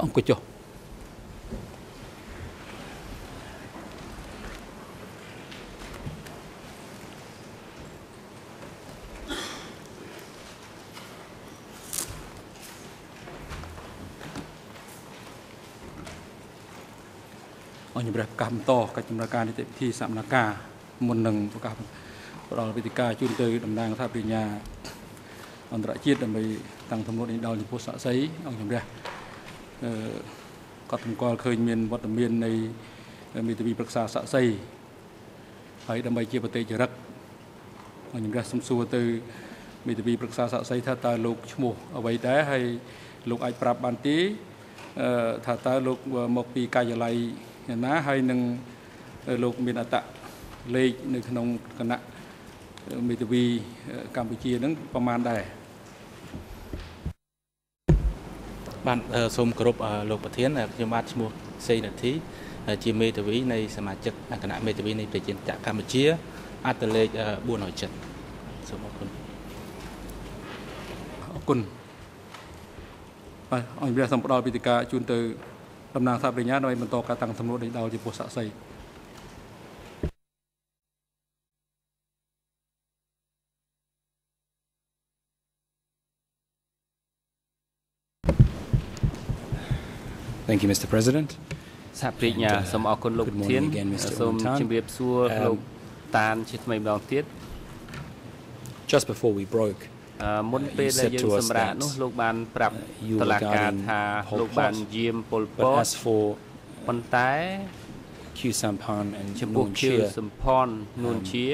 អង្គុយចុះអញ្ញព្រះប្រកាសបន្តកិច្ចដំណើរការនីតិវិធីសមនការមុននឹងប្រកាសផ្ដល់វេទិកាជូនទៅតំណាងថាបញ្ញាអន្តរជាតិដើម្បីតាំងទំនួលនេះដល់ចំពោះសាក់សីអង្គជំរះអឺ ក៏តម្កល់ឃើញមានវត្តមាននៃមេធាវីប្រឹក្សាសាក់សីហើយដើម្បីជាប្រតិចរិតអង្គជំរះសំសួរទៅមេធាវីប្រឹក្សាសាក់សីថាតើលោកឈ្មោះអ្វីដែរហើយលោកអាចប្រាប់បានទេអឺថាតើលោកមកពីកាយឡ័យណាហើយនឹងលោកមានអត្តលេខនៅក្នុងគណៈមេធាវីកម្ពុជានឹងប្រមាណដែរ បាទសូមគោរពលោកប្រធានខ្ញុំបាទឈ្មោះសេនាធីជាមេធាវីនៃសមាជិកគណៈមេធាវីនៃប្រជាជាតិកម្ពុជាអត្តលេខ407សូមអរគុណអរគុណបាទអង្គព្រះសូមផ្ដល់វិធីការជូនទៅតំណាងសាបរិញ្ញាដើម្បីបន្តការតាំងសំណួរនេះដល់ចំពោះសាក់សី Thank you Mr President សហព្រាជ្ញាសូមអរគុណលោកប្រធានសូមជម្រាបសួរលោកតានជាថ្មីម្ដងទៀត Just before we broke មុនពេលដែលយើងសម្រាប់នោះលោកបានប្រាប់តុលាការថាលោកបានយាមពលពតប៉ុន្តែ Q Sampan and ចំពោះ Q Sampan នួនជា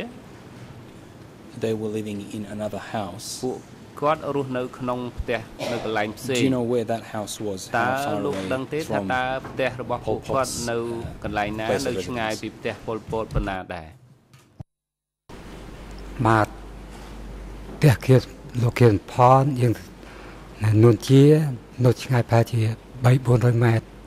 they were living in another house ពួក គាត់រស់នៅក្នុងផ្ទះនៅកន្លែងផ្សេង Do you know where that house was តើលោកដឹងទេថាតើផ្ទះរបស់ពួកគាត់នៅកន្លែងណានៅឆ្ងាយពីផ្ទះពលពតប៉ុណ្ណាដែរបាទផ្ទះគៀលោកគៀនផនយើងនួនជានៅឆ្ងាយប្រហែលជា3 400ម៉ែត្រ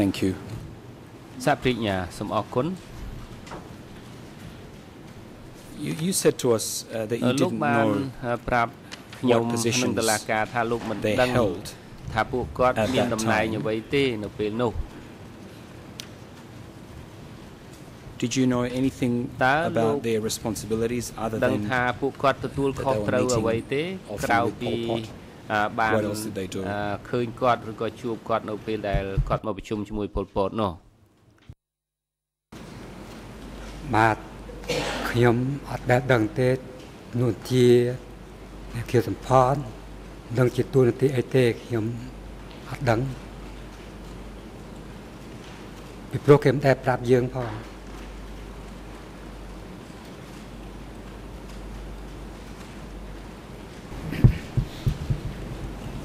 Thank you សាព្រិញ្ញាសូមអរគុណ You you said to us uh, that you លោក didn't បាន know ប្រាប់ខ្ញុំក្នុងតុលាការថាលោកមិនដឹងថាពួកគាត់មានតំណែងអ្វីទេនៅពេលនោះ Did you know anything about their responsibilities other ដឹង than ថាពួកគាត់ទទួលខុសត្រូវអ្វីទេក្រៅពី បានឃើញគាត់ឬក៏ជួបគាត់នៅពេលដែលគាត់មកប្រជុំជាមួយពលពតនោះបាទខ្ញុំអត់ដែលដឹងទេនួនជាអ្នកគៀសម្ផនដឹងជាទួលនីតិអីទេខ្ញុំអត់ដឹងពីព្រោះគេមិនដែលប្រាប់យើងផង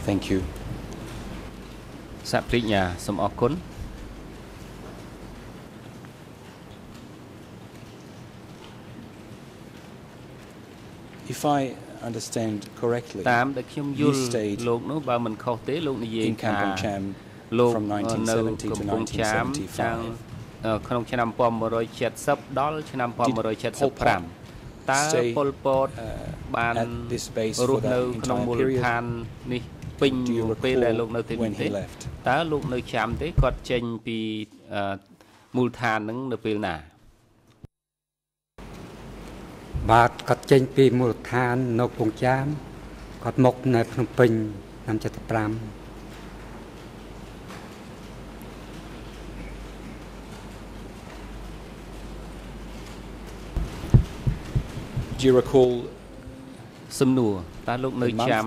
Thank you សាព្រិញ្ញាសូមអរគុណ If I understand correctly តាមដែលខ្ញុំយល់លោកនោះបើមិនខុសទេលោកនិយាយថាលោកនៅកំពង់ចាមតាំងក្នុងឆ្នាំ1970ដល់ឆ្នាំ1975តើពលពតបានរស់នៅក្នុងមូលដ្ឋាននេះ ពេញពេលដែលលោកនៅទីនេះទេតើលោកនៅចាំទេគាត់ចេញពីមូលដ្ឋានហ្នឹងនៅពេលណាបាទគាត់ចេញពីមូលដ្ឋាននៅពងចាមគាត់មកនៅភ្នំពេញឆ្នាំ75 Do you recall សំណួរ តើលោកនៅចាំ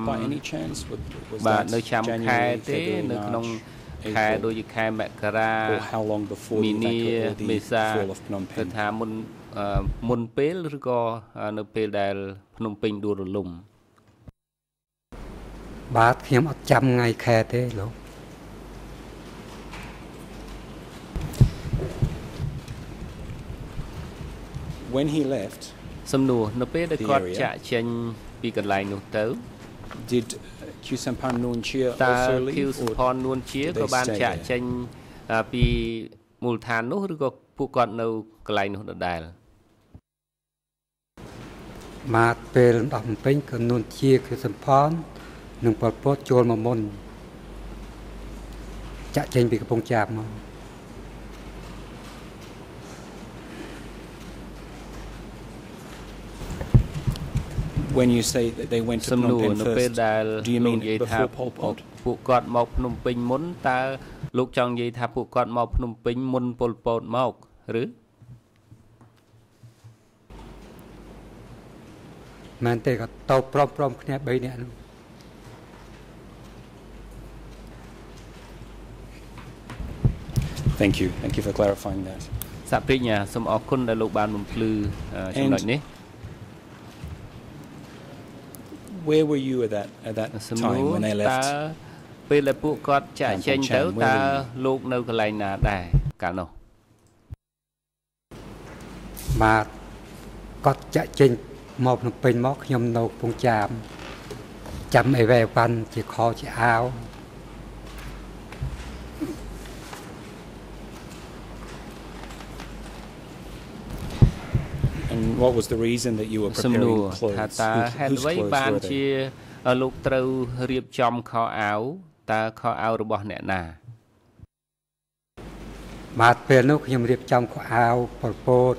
បាទនៅចាំខែទេនៅក្នុងខែដូចជាខែមករាមីនាមេសាគឺថាមុនមុនពេលឬក៏នៅពេលដែលភ្នំពេញដួលរលំបាទខ្ញុំអត់ចាំថ្ងៃខែទេលោក When he left សំណួរនៅពេលដែលគាត់ចាក់ចេញ ពីកន្លែងនោះទៅ did Q Sampan Nuon Chia តើ Q Sampan Nuon Chia ក៏បានចាក់ចេញពីមូលដ្ឋាននោះឬក៏ពួកគាត់នៅកន្លែងនោះដដែលមកពេលដោះបំពេញក៏នួនជាគឺសំផននិងប៉ុលពតចូលមកមុនចាក់ចេញពីកំពង់ចាបមក when you say that they went to Phnom Penh first do you mean before Pol Pot ពួកគាត់មកភ្នំពេញមុនតើលោកចង់និយាយថាពួកគាត់មកភ្នំពេញមុនប៉ុលពតមកឬមែនទេក៏តោព្រមព្រមគ្នា3នាក់នោះ Thank you thank you for clarifying that សាព្រិញ្ញាសូមអរគុណដែលលោកបានបំភ្លឺចំណុចនេះ where were you at that at that time when they left ពេលដែលពួកគាត់ចាក់ចេញទៅតើលោកនៅកន្លែងណាដែរកាលនោះបាទគាត់ចាក់ចេញមកភ្នំពេញមកខ្ញុំនៅកំពង់ចាមចាំអីវ៉ែវ៉ាន់ជាខជាអាវ And what was the reason that you were preparing clothes ថាតើហេតុអ្វីបានជាលោកត្រូវរៀបចំខោអាវតើខោអាវរបស់អ្នកណាបាទពេលនោះខ្ញុំរៀបចំខោអាវប្រពោត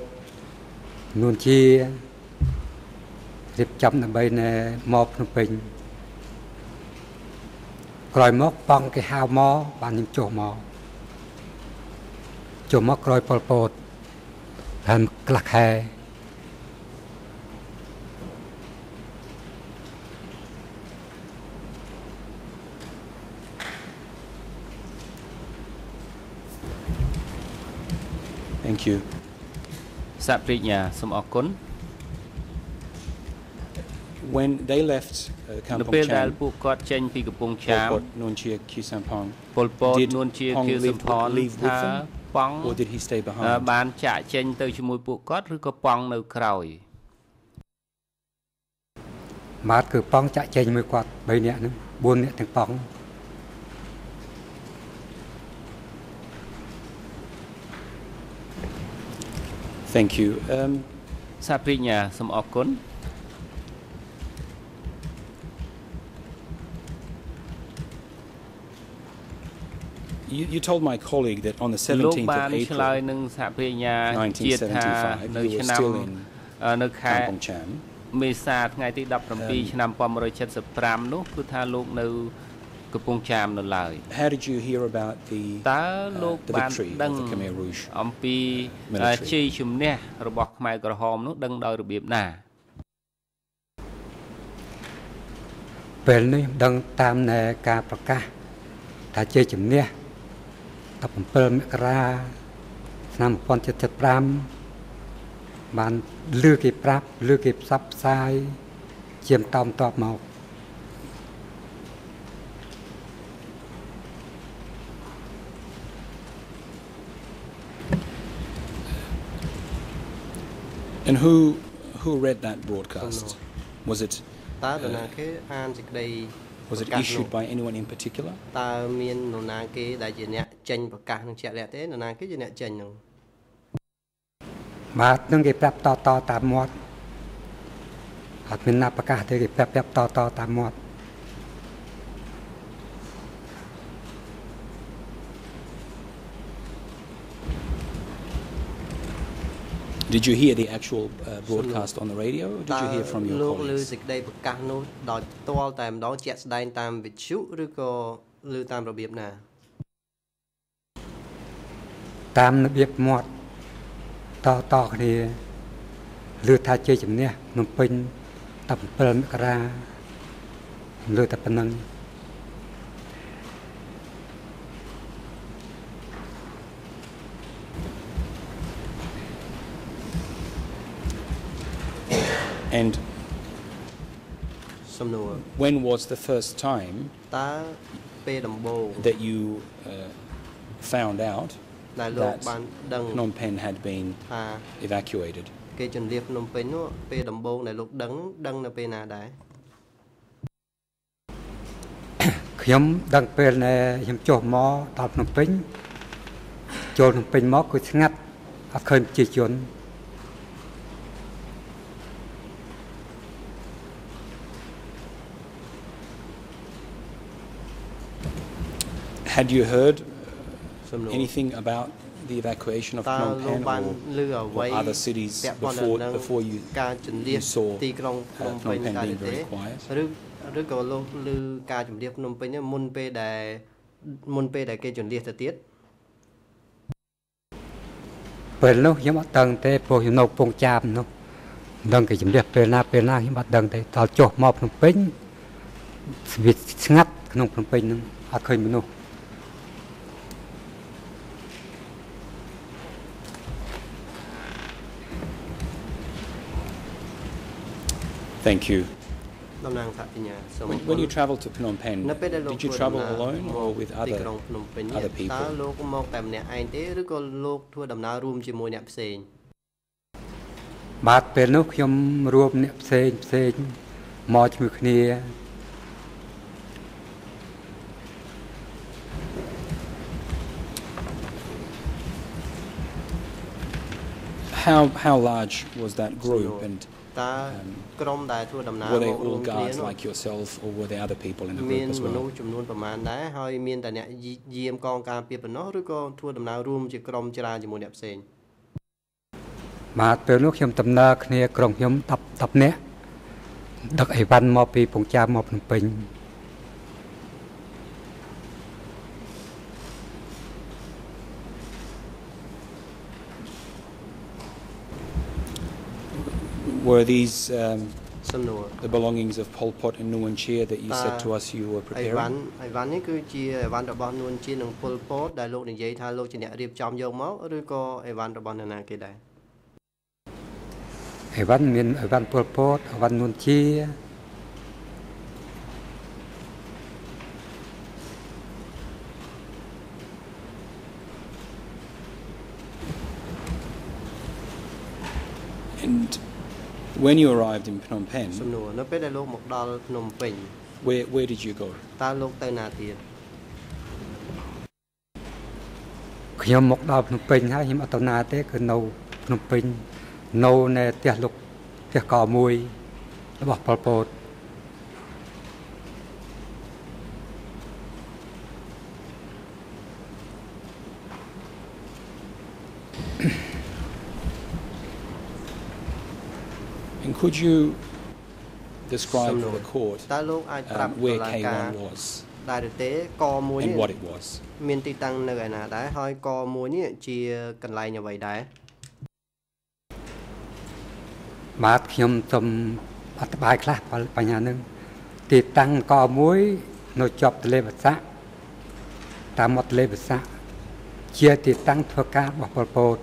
នួនជារៀបចំដើម្បីណែមកភ្នំពេញក្រោយមកប៉ង់គេហៅមកបានខ្ញុំចុះមកចុះមកក្រោយប៉ុលពតហើយខ្លះខែ Thank you សាប្រិញ្ញាសូមអរគុណ When they left uh, Kampong Cham ពេលដែលពួកគាត់ចេញពីកំពង់ចាម Pol Pot Nuon Chea Khieu Samphan ពលពតនួនជាគៀសំផនថាប៉ង or did he stay behind បានចាក់ចេញទៅជាមួយពួកគាត់ឬក៏ប៉ងនៅក្រោយបាទគឺប៉ងចាក់ចេញជាមួយគាត់3នាក់ហ្នឹង4នាក់ទាំងប៉ង Thank you. Um សាព្រិញ្ញាសូមអរគុណ You, you told my colleague that on the 17th of April ឆ្លើយនឹងសហព្រាញ្ញាជាតិថានៅឆ្នាំនៅខែមេសាថ្ងៃទី17ឆ្នាំ1975នោះគឺថាលោកនៅ កំពង់ចាមនៅឡើយ How did you hear about the តើលោកបានដឹងអំពីជ័យជំនះរបស់ខ្មែរក្រហមនោះដឹងដោយរបៀបណាពេលនេះដឹងតាមនៃការប្រកាសថាជ័យជំនះ17មករាឆ្នាំ1975បានលឺគេប្រាប់លឺគេផ្សព្វផ្សាយជាមតមតបមក And who who read that broadcast? Was it តើនរណាគេអានសេចក្តី Was it issued by anyone in particular? Did you hear the actual uh, broadcast on the radio or did you hear from your colleagues លោកឮសេចក្តីប្រកាសនោះដោយផ្ទាល់តែម្ដងជាក់ស្ដែងតាមវិទ្យុឬក៏ឮតាមរបៀបណាតាមរបៀបមាត់តតគ្នាឮថាជាជំនះភ្នំពេញ17មករាឮតែប៉ុណ្្នឹង And សំណួរ when was the first time តើពេលដំបូង that you uh, found out ដែលលោកបានដឹង Phnom Penh had been ថា evacuated គេជន្លៀសភ្នំពេញនោះពេលដំបូងដែលលោកដឹងដឹងនៅពេលណាដែរខ្ញុំដឹងពេលដែលខ្ញុំចុះមកដល់ភ្នំពេញ ចូលភ្នំពេញមកគឺស្ងាត់អត់ឃើញប្រជាជន Had you heard anything about the evacuation of Phnom Penh or, or other cities before before you, you saw ទីក្រុងភ្នំពេញដែរទេឬឬក៏លោកឮការជំរាបភ្នំពេញមុនពេលដែលមុនពេលដែលគេជំរាបទៅទៀតពេលនោះខ្ញុំអត់ដឹងទេព្រោះខ្ញុំនៅពងចាបនោះដឹងគេជំរាបពេលណាពេលណាខ្ញុំអត់ដឹងទេដល់ចុះមកភ្នំពេញវាស្ងាត់ក្នុងភ្នំពេញនោះអត់ឃើញមនុស្ស Thank you. តំណាងសហវិញ្ញាសូម When you travel to Phnom Penh did you travel alone or with other ក្រុងភ្នំពេញ other តើ people លោកមកតែម្នាក់ឯងទេឬក៏លោកធ្វើដំណើររួមជាមួយអ្នកផ្សេងបាទពេលនោះខ្ញុំរួមអ្នកផ្សេងផ្សេងមកជាមួយគ្នា How how large was that group and តើក្រុមដែលធ្វើដំណើរ were they មករួ all មគ្នា guards នោះ like yourself or were there other people in the មាន group as មនុ well ស្សចំនួនប្រមាណដែរហើយមានតែអ្នកយាមកងការពារប៉ុណ្ណោះឬក៏ធ្វើដំណើររួមជាក្រុមច្រើនជាមួយអ្នកផ្សេងបាទពេលនោះខ្ញុំដំណើរគ្នាក្រុមខ្ញុំ10 10នាក់ដឹកអីវ៉ាន់មកពីពងចាមមកភ្នំពេញ were these um, សំណួរ the belongings of Pol Pot and Nuon Chia that you said to us you were អីវ៉ាន់ preparing អីវ៉ាន់នេះគឺជាអីវ៉ាន់របស់នួនជានឹងពុលពតដែលលោកនិយាយថាលោកជាអ្នករៀបចំយកមកឬក៏អីវ៉ាន់របស់នរណាគេដែរអីវ៉ាន់មានអីវ៉ាន់ពលពតអីវ៉ាន់នួនជា and when you arrived in Phnom Penh សំណួរនៅពេលដែលលោកមកដល់ភ្នំពេញ where where did you go តើលោកទៅណាទៀតខ្ញុំមកដល់ភ្នំពេញហើយខ្ញុំអត់ទៅណាទេគឺនៅភ្នំពេញនៅនៅផ្ទះលោកផ្ទះកមួយរបស់ប៉ុលពត and could you describe for the court តើលោកអាចប្រាប់ um, តុ where លាការ K1 was ដែរឬទេកមួយ and នេះ what it was មានទីតាំងនៅឯណាដែរហើយកមួយនេះជាកន្លែងអ្វីដែរបាទខ្ញុំសូមអធិប្បាយខ្លះបញ្ហាហ្នឹងទីតាំងកមួយនៅជាប់ទន្លេបាសាក់តាមមាត់ទន្លេបាសាក់ជាទីតាំងធ្វើការរបស់ប៉ុលពត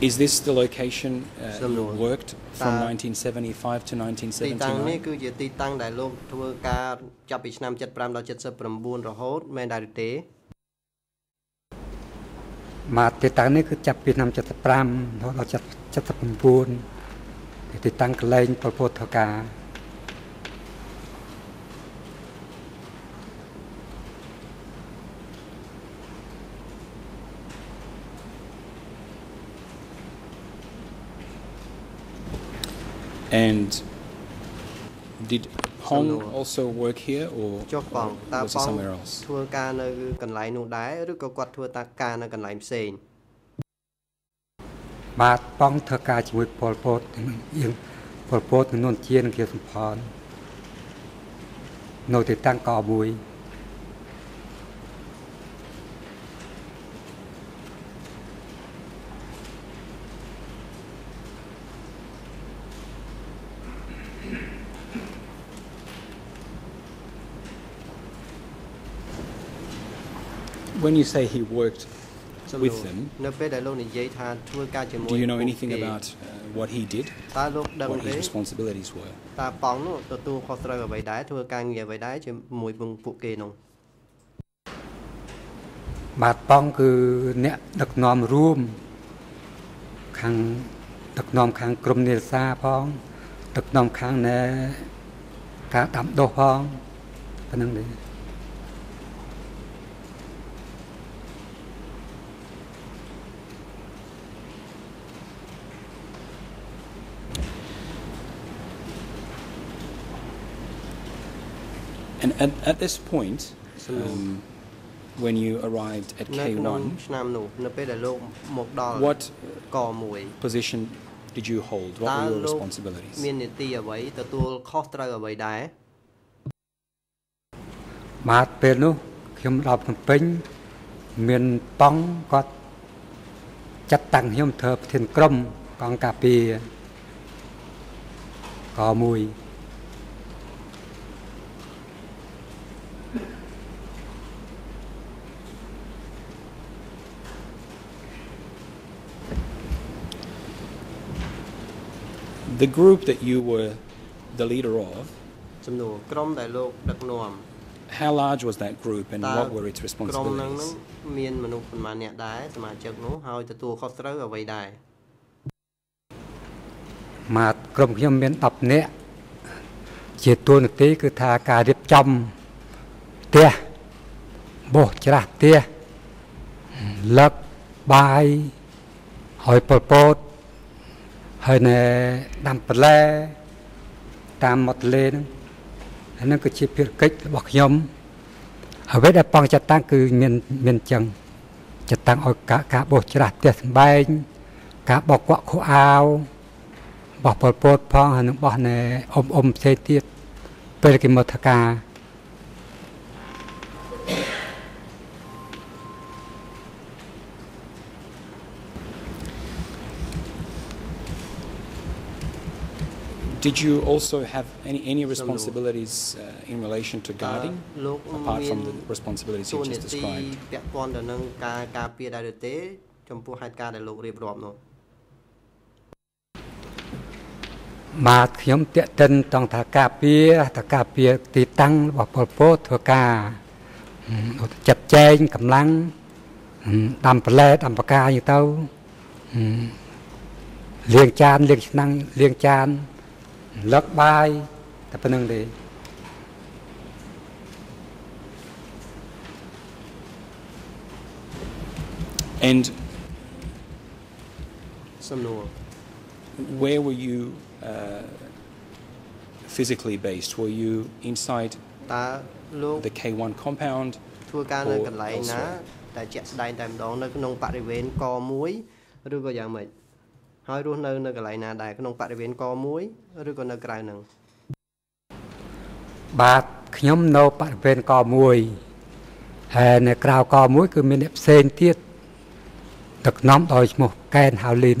Is this the location uh, you worked from 1975 to ទីតាំងនេះ 1979? គឺជាទីតាំងដែលលោកធ្វើការចាប់ពីឆ្នាំ75ដល់79រហូតមែនដែរឬទេបាទទីតាំងនេះគឺចាប់ពីឆ្នាំ75រហូតដល់79ទីតាំងកន្លែងប៉ុលពតធ្វើការ And did Hong also work here or, ចុះបងតើ was ប he ង somewhere else? ធ្វើការនៅកន្លែងនោះដែរឬក៏គាត់ធ្វើតាការនៅកន្លែងផ្សេងបាទបងធ្វើការជាមួយប៉ុលពតយើងប៉ុលពតនឹងនួនជានឹងជាសំផននៅទីតាំងកមួយ When you say he worked សំណួ with រ them, នៅពេលដែលលោកនិយាយថាធ្វើការជាមួយ do you know ពួក anything គេ about uh, what he did, តើលោកដឹង what ទេ his responsibilities were? តើប៉ងនោះទទួលខុសត្រូវអ្វីដែរធ្វើការងារអ្វីដែរជាមួយពួកគេនោះបាទប៉ងគឺអ្នកដឹកនាំរួមខាងដឹកនាំខាងក្រមនេសាផងដឹកនាំខាងណែការដាំដុះផងប៉ុណ្្នឹងទេ And at, at this point, um, when you arrived at K1, what position did you hold? What were your responsibilities? មាននីតិអ្វីទទួលខុសត្រូវអ្វីដែរ បាទពេលនោះខ្ញុំដល់ភ្នំពេញមានប៉ងគាត់ចាត់តាំងខ្ញុំធ្វើប្រធានក្រុមកងការពារកមួយ the group that you were the leader of ចំនួនក្រុមដែលលោកដឹកនាំ How large was that group and what were its responsibilities ក្រុមនឹងមានមនុស្សប្រមាណអ្នកដែរសមាជិកនោះហើយទទួលខុសត្រូវអ្វីដែរមកក្រុមខ្ញុំមាន10នាក់ជាតួនាទីគឺថាការរៀបចំផ្ទះបោះច្រាស់ផ្ទះលឹកបាយហើយប៉ុលពត ហើយនៅដាំបន្លែតាមមាត់ទន្លេហ្នឹងអាហ្នឹងគឺជាភារកិច្ចរបស់ខ្ញុំអ្វីដែលបងចាត់តាំងគឺមានមានចឹងចាត់តាំងឲ្យការការបោះច្រាស់ផ្ទះសម្បែងការបោកគក់ខោអាវបោះពលពតផងហើយនឹងបោះនៅអ៊ំអ៊ំផ្សេងទៀតពេលគេមកធ្វើការ Did you also have any, any responsibilities uh, in relation to guarding, apart from the responsibilities you just described? ពាក់ព័ន្ធទៅនឹងការការពារដែរឬទេចំពោះហេតុការណ៍ដែលលោករៀបរាប់នោះបាទខ្ញុំតាក់ទិនតង់ថាការពារតការពារទីតាំងរបស់ពលពតធ្វើការចាត់ចែងកម្លាំងដាំបន្លែដាំបកាយទៅលាងចានលាងឆ្នាំងលាងចាន លឹកបាយតែប៉ុណ្្នឹងទេ And សំណួរ where were you uh, physically based were you inside តើលោក the K1 compound ធ្វើការនៅកន្លែងណាតែជាក់ស្ដែងតែម្ដងនៅក្នុងបរិវេណក1ឬក៏យ៉ាងម៉េច ហើយរស់នៅនៅកន្លែងណាដែរក្នុងបរិវេណកមួយឬក៏នៅក្រៅនឹងបាទខ្ញុំនៅបរិវេណកមួយហើយនៅក្រៅកមួយគឺមានអ្នកផ្សេងទៀតដឹកនាំដោយឈ្មោះកែនហាវលីន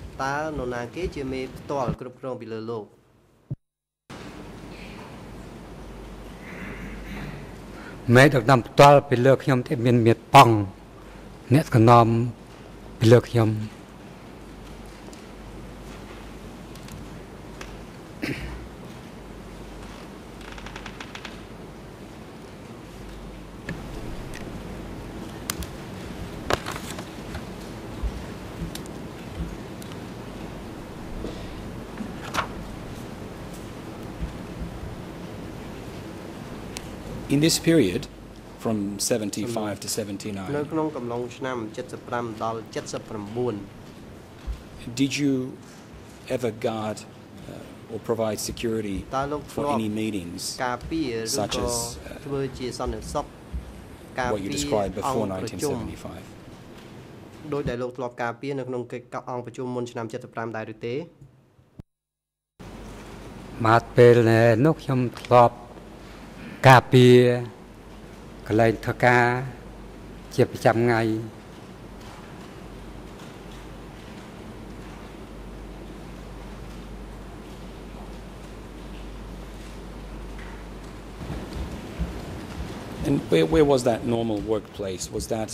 តើនរណាគេជាមេផ្ទាល់គ្រប់គ្រងពីលើលោកមេដឹកនាំផ្ទាល់ពីលើខ្ញុំទេមានមេប៉ង់អ្នកកណំពីលើខ្ញុំ in this period from 75 to 79នៅក្នុងកំឡុងឆ្នាំ75ដល់79 Did you ever guard uh, or provide security for any meetings ការពារឬក៏ធ្វើជាសន្តិសុខការពារ what you described before 1975 ដោយដែលលោកធ្លាប់ការពារនៅក្នុងកិច្ចកអង្គប្រជុំមុនឆ្នាំ75ដែរឬទេមកពេលនោះខ្ញុំធ្លាប់ ការពារកន្លែងធ្វើការជាប្រចាំថ្ងៃ And where, where was that normal workplace? Was that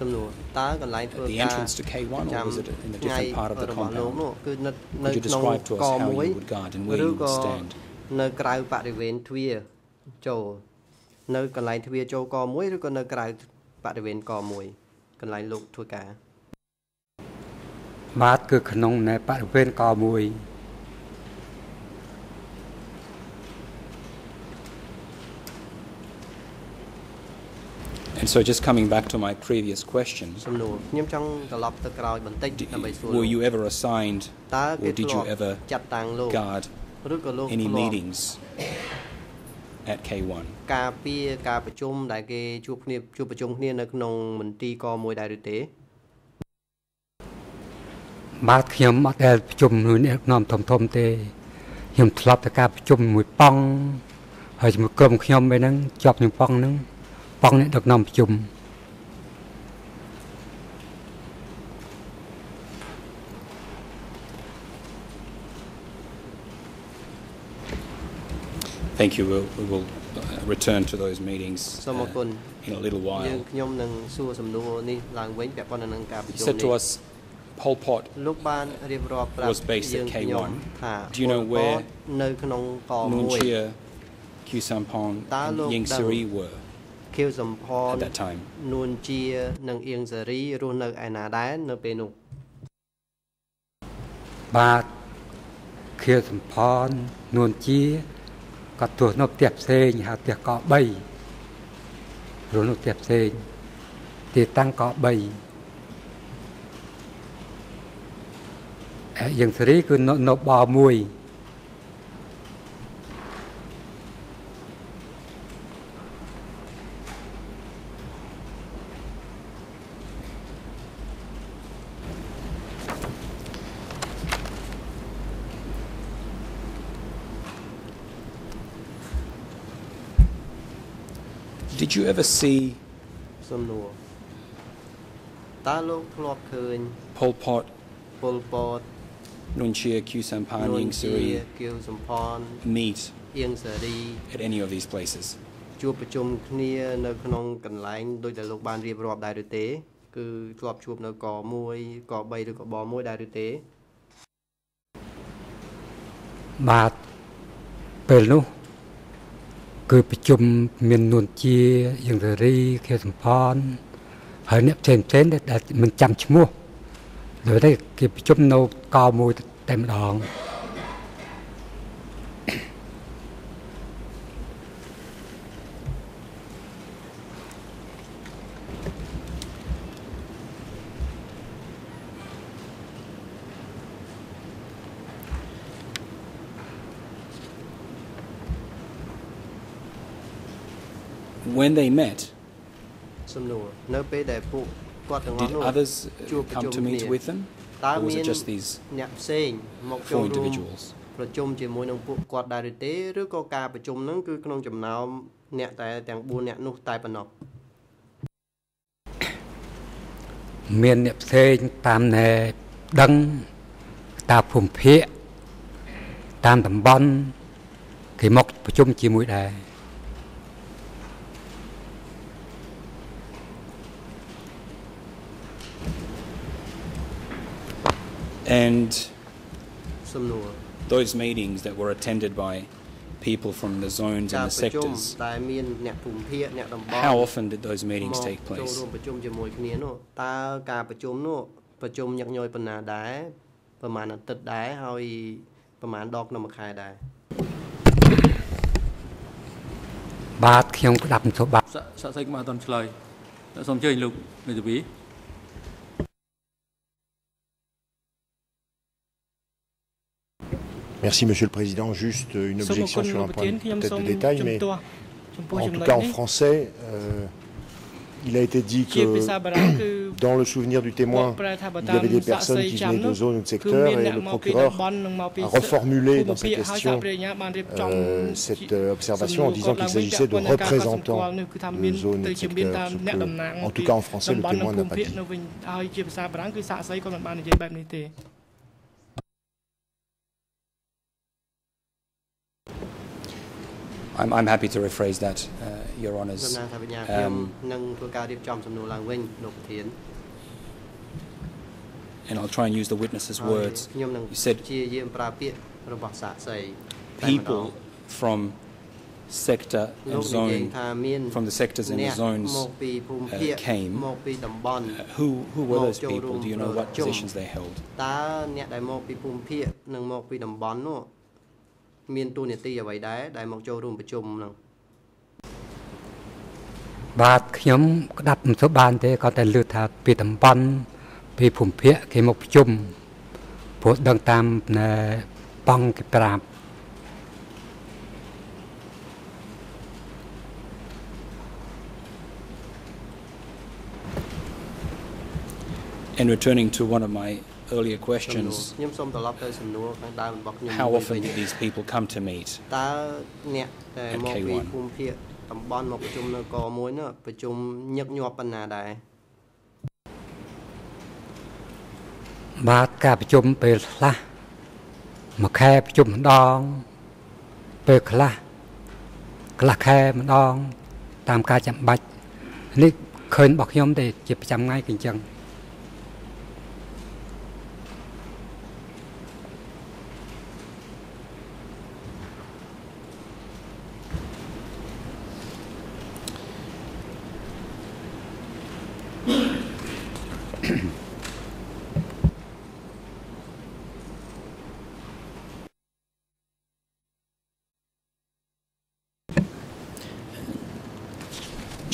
ចំនួនតើកន្លែងធ្វើការ The entrance to K1 or was it in a different part of the compound នោះគឺនៅនៅក្នុងកមួយឬក៏នៅក្រៅបរិវេណទ្វារ ចូលនៅកន្លែងទ្វារចូលកមួយឬក៏នៅក្រៅបរិវេណកមួយកន្លែងលោកធ្វើការបាទគឺក្នុងនៅបរិវេណកមួយ And so just coming back to my previous question Were you ever assigned or did you ever guard any meetings at K1 ការពារការប្រជុំដែលគេជួបគ្នាជួបប្រជុំគ្នានៅក្នុងមន្ទីរកមួយដែរឬទេបាទខ្ញុំអត់ដែលប្រជុំមួយអ្នកនាំធំធំទេខ្ញុំធ្លាប់ទៅការប្រជុំមួយប៉ង់ហើយជាមួយក្រុមខ្ញុំឯហ្នឹងជាប់នឹងប៉ង់ហ្នឹងប៉ង់អ្នកដឹកនាំប្រជុំ Thank you. We'll, we will return to those meetings uh, in a little while. He said to us Pol Pot was based at K1 Do you know where Nuon Chea Khieu Samphan and Ieng Sary were ខៀវសំផននួនជានិងអៀងសេរីរស់នៅឯណាដែរនៅពេលនោះបាទខៀវសំផននួនជា គាត់ទស្សនៅផ្ទះផ្សេងហៅផ្ទះក3រស់នៅផ្ទះផ្សេងទីតាំងក3យើងសេរីគឺនៅប1 Did you ever see សំណួរតើលោកធ្លាប់ឃើញ Pol Pot Pol Pot Nuon Chea Khieu Samphan Ieng Sary Khieu Samphan meet Ieng Sary at any of these places ជួបប្រជុំគ្នានៅក្នុងកន្លែងដូចដែលលោកបានរៀបរាប់ដែរឬទេ គឺធ្លាប់ជួបនៅក1ក3ឬក៏ប1ដែរឬទេបាទពេលនោះ គឺប្រជុំមាននួនជាយ៉ាងសេរីខេសំផនហើយអ្នកផ្សេងផ្សេងដែលមិនចាំឈ្មោះលើតែគេប្រជុំនៅកមួយតែម្ដង when they met សំណួរនៅពេលដែលពួកគាត់ទាំងអស់នោះ others come to meet with them តើមានអ្នកផ្សេងមកចូលរួមប្រជុំជាមួយនឹងពួកគាត់ដែរឬទេឬក៏ការប្រជុំហ្នឹងគឺក្នុងចំណោមអ្នកតែទាំង4អ្នកនោះតែប៉ុណ្ណោះមានអ្នកផ្សេងតាមណែដឹងតាមភូមិភាគតាមតំបន់គេមកប្រជុំជាមួយដែរ And those meetings that were attended by people from the zones and the sectors, how often did those meetings take place? Merci Monsieur le Président. Juste une objection sur un point peut-être de détail, mais en tout cas en français, euh, Il a été dit que dans le souvenir du témoin, il y avait des personnes qui venaient de zones ou de secteurs et le procureur a reformulé dans sa question euh, cette observation en disant qu'il s'agissait de représentants de zones et de secteurs, que, en tout cas en français, le témoin n'a pas dit. I'm, I'm happy to rephrase that, uh, Your Honours. Um, and I'll try and use the witness's words. You said people from sector and zone, from the sectors and the zones uh, came. Uh, who, who were those people? Do you know what positions they held? មានតួនាទីអ្វីដែរដែលមកចូលរួមប្រជុំហ្នឹងបាទខ្ញុំក្តាប់មិនធ្វើបានទេគាត់តែលើកថាពីតំបន់ពីភូមិភាគគេមកប្រជុំព្រោះដឹងតាមបងគេប្រាប់ And returning to one of my earlier questions ខ្ញុំសូមត្រឡប់ទៅសំណួរខាងដើមរបស់ខ្ញុំ How often do these people come to meet តើអ្នកដែលមកពីភូមិភាគតំបន់មកប្រជុំនៅកមួយនោះប្រជុំញឹកញាប់ប៉ុណ្ណាដែរបាទការប្រជុំពេលខ្លះមួយខែប្រជុំម្ដង ពេលខ្លះខ្លះខែម្ដង តាមការចាំបាច់នេះឃើញរបស់ខ្ញុំទេជាប្រចាំថ្ងៃគឺអញ្ចឹង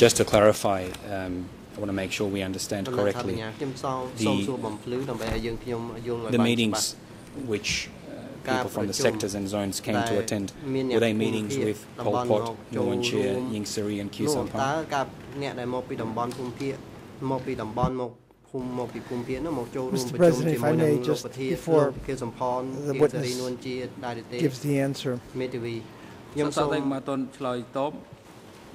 Just to clarify, um, I want to make sure we understand correctly. The, the meetings which uh, people from the sectors and zones came to attend, were they meetings with Pol Pot, Nguyen Chia, Ying Siri and Khieu Samphan? ភូមិមកពីភូមិភាគនោះមកចូលរួមប្រជុំជាមួយនឹងលោកប្រធានលោកខៀវសំផនគៀវសេរីនួនជាដែរទេ gives the answer មេធាវីខ្ញុំសូម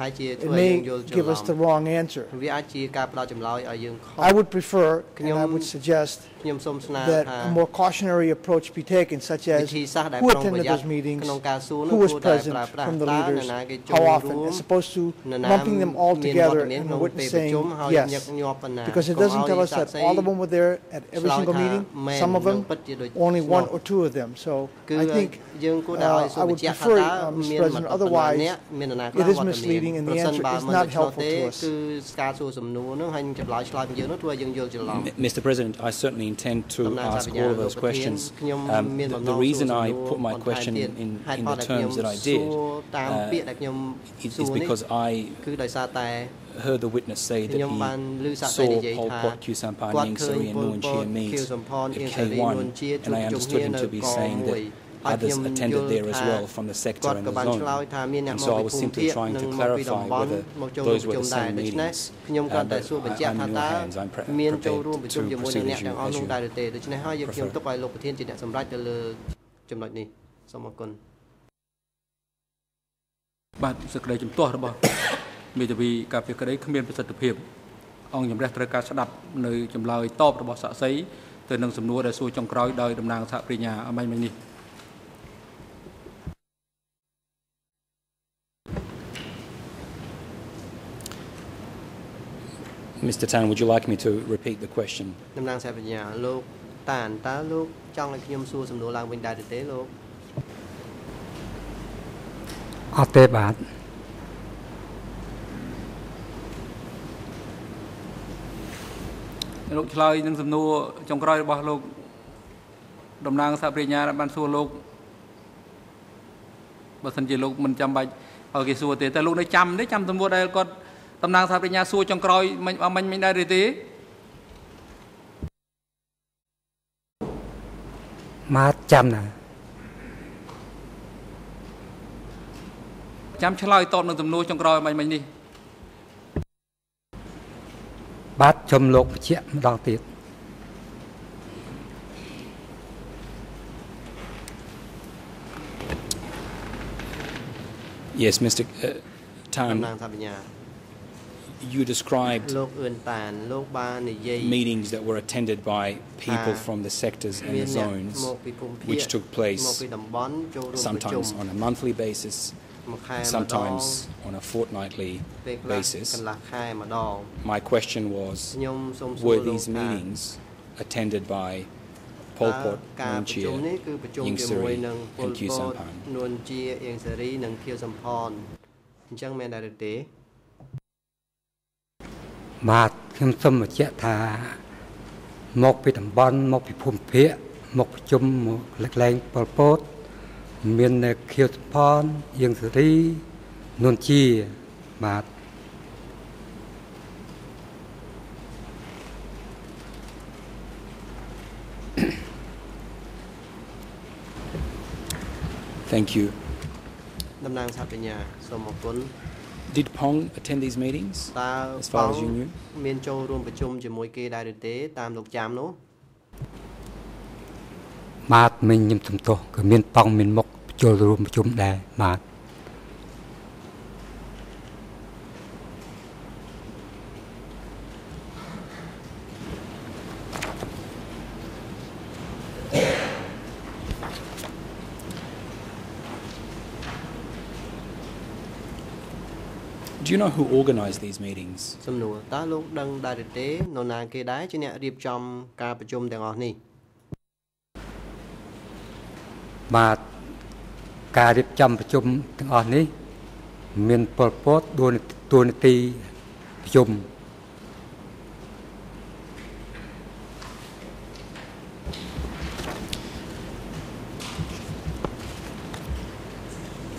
it may give us the wrong answer. I would prefer, and I would suggest, that a more cautionary approach be taken, such as who attended those meetings, who was present from the leaders, how often, as opposed to lumping them all together មាន and the witness saying yes. Because it doesn't tell us that all of them were there at every single meeting, some of them, only one or two of them. So I think uh, I would prefer, តើ uh, Mr. President, otherwise it is misleading misleading and the answer is not helpful to us. Mr. President, I certainly intend to ask all of those questions. Um, the, the, reason I put my question in, in the terms that I did uh, is, is because I heard the witness say that he saw Pol Pot, Khieu Samphan, Ying Sari and Nguyen Chia meet at K1 and I understood him to be saying that others attended there as well from the sector and the zone. And so I was simply trying to clarify whether those were the same meetings. Uh, but I, I'm in your hands. I'm pre prepared to proceed as you, as you ដូច្នេះហើយយើងខ្ញុំទុកឲ្យលោកប្រធានជាអ្នកសម្រេចទៅលើចំណុចនេះសូមអរគុណបាទសេចក្តីជំទាស់របស់មេធាវីការពារក្តីគ្មានប្រសិទ្ធភាព អង្គជំរះត្រូវការស្ដាប់នៅចម្លើយតបរបស់សាក់សីទៅនឹងសំណួរដែលសួរចុងក្រោយដោយតំណាងសហប្រញ្ញាអមាញ់មិញនេះ Mr. Tan, would you like me to repeat the question? តំណាងសេបញ្ញាលោកតានតើលោកចង់ឲ្យខ្ញុំសួរសំណួរឡើងវិញដែរទេលោកអត់ទេបាទលោកឆ្លើយនឹងសំណួរចុងក្រោយរបស់លោកតំណាងសហប្រញ្ញាបានសួរលោកបើសិនជាលោកមិនចាំបាច់ហើយគេសួរទេតែលោកនៅចាំទេចាំទំនួលដែលគាត់ តំណាងសហប្រញ្ញាសួរចុងក្រោយមិនមិនមិនដែរទេមកចាំណាចាំឆ្លើយតបនឹងទំនួលចុងក្រោយមិនមិននេះបាទចំលោកបញ្ជាក់ម្ដងទៀត Yes, Mr. Uh, Tan. you described meetings that were attended by people from the sectors and the zones, which took place sometimes on a monthly basis, sometimes on a fortnightly basis. My question was were these meetings attended by Pol Pot, Nguyen Chia, Ying and Khieu Samphan? ប្រជុំជាមួយនឹង Pol Pot នួនជាអៀងសេរីនិងខៀវសំផនអញ្ចឹងមែនដែរទេបាទខ្ញុំសូមបញ្ជាក់ថា មកពីតំបន់មកពីភូមិភាគមកប្រជុំមកលើកលែងប៉ុលពត មាននៅខៀវសំផនអៀងសេរីនួនជាបាទ Thank you តំណាងសហប្រញ្ញាសូមអរគុណ Did Pong attend these meetings តើ as far as you knew មានចូលរួមប្រជុំជាមួយគេដែរឬទេតាមលោកចាំនោះបាទមិញខ្ញុំសំទោសគឺមានប៉ងមានមុខចូលរួមប្រជុំដែរបាទ Do you know who organized these meetings សំណួរតើលោកដឹងដែរឬទេនរណាគេដែរជាអ្នករៀបចំការប្រជុំទាំងអស់នេះបាទការរៀបចំប្រជុំទាំងអស់នេះ មានពលពតដួលតួនាទីប្រជុំ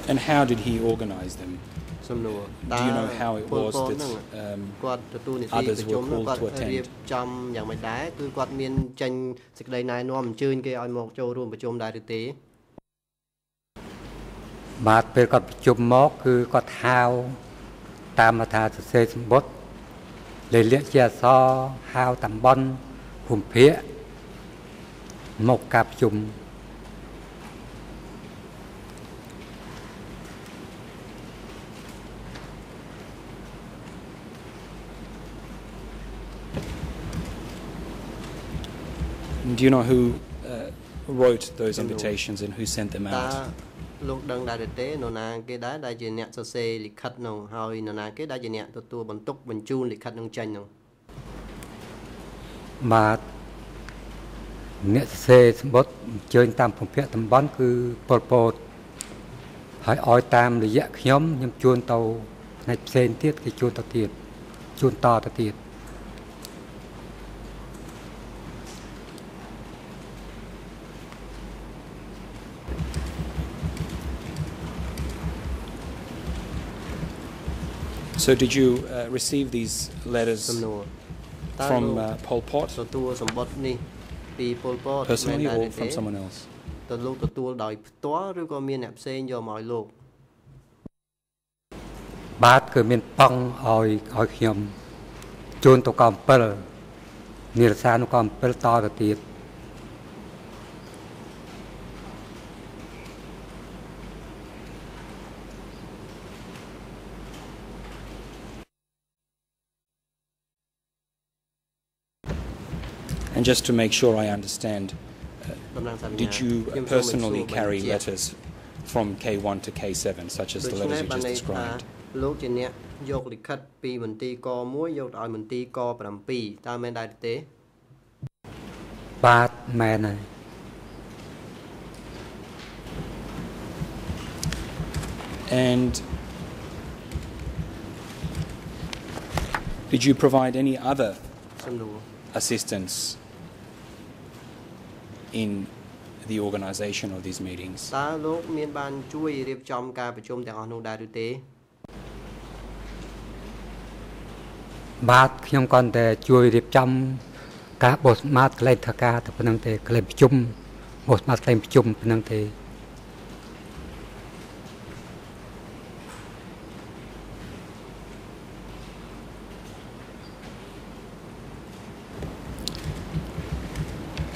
And how did he organize them សំណួរតើ Do you know how it was that um គាត់ទទួលនីតិប្រជុំគាត់រៀបចំយ៉ាងម៉េចដែរគឺគាត់មានចេញសេចក្តីណែនាំអញ្ជើញគេឲ្យមកចូលរួមប្រជុំដែរឬទេបាទពេលគាត់ប្រជុំមកគឺគាត់ហៅតាមថាសរសេរសម្បត្តិលេលាកជាអក្សរហៅតំបន់ភូមិភាគមកការប្រជុំ Do you know who uh, wrote those invitations and who sent them out? លោកដឹងដែរទេនរណាគេដែរដែលជាអ្នកសរសេរលិខិតនោះហើយនរណាគេដែលជាអ្នកទទួលបន្ទុកបញ្ជូនលិខិតនឹងចេញនោះបាទអ្នកសរសេរសម្បត្តិអញ្ជើញតាមភូមិភាគតំបន់គឺប៉ុលពតហើយឲ្យតាមរយៈខ្ញុំខ្ញុំជួនទៅផ្នែកផ្សេងទៀតគេជួនទៅទៀតជួនតទៅទៀត So did you uh, receive these letters from uh, Pol Pot personally or from someone else តើលោកទទួលដោយផ្ទាល់ឬក៏មានអ្នកផ្សេងយកមកឲ្យលោកបាទគឺមានប៉ង់ឲ្យឲ្យខ្ញុំជូនទៅកំ7និរសានុកំ7តទៅទៀត And just to make sure I understand, uh, did you personally carry letters from K1 to K7, such as the letters you just described? លោកជាអ្នកយកលិខិតពីមន្ទីរក1យកឲ្យមន្ទីរក7តើមែនដែរទេបាទមែនហើយ And did you provide any other assistance in the organization of these meetings តើលោកមានបានជួយរៀបចំការប្រជុំទាំងអស់នោះដែរឬទេបាទខ្ញុំក៏តែជួយរៀបចំការបោះស្មាតកលែងថាការទៅប៉ុណ្ណឹងទេកលែងប្រជុំបោះស្មាតកលែងប្រជុំប៉ុណ្ណឹងទេ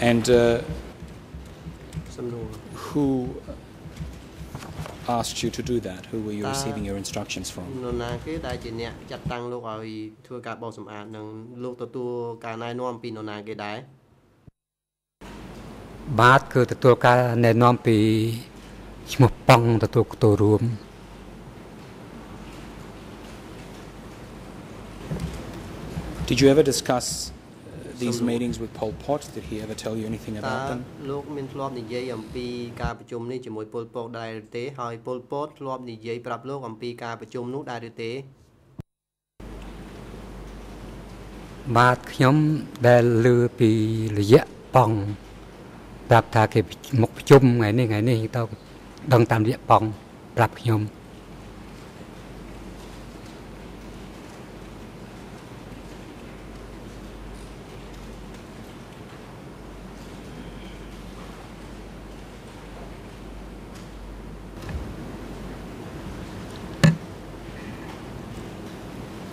And uh, who asked you to do that? Who were you receiving your instructions from? នរណាគេដែលជាអ្នកចាត់តាំងលោកឲ្យធ្វើការបោសសម្អាតនិងលោកទទួលការណែនាំពីនរណាគេដែរបាទគឺទទួលការណែនាំពីឈ្មោះប៉ង់ទទួលទទួលរួម Did you ever discuss these meetings with Pol Pot did he ever tell you anything about them លោកមានធ្លាប់និយាយអំពីការប្រជុំនេះជាមួយពលពតដែរឬទេហើយពលពតធ្លាប់និយាយប្រាប់លោកអំពីការប្រជុំនោះដែរឬទេបាទខ្ញុំដែលឮពីរយៈប៉ងប្រាប់ថាគេមកប្រជុំថ្ងៃនេះថ្ងៃនេះទៅដឹងតាមរយៈប៉ងប្រាប់ខ្ញុំ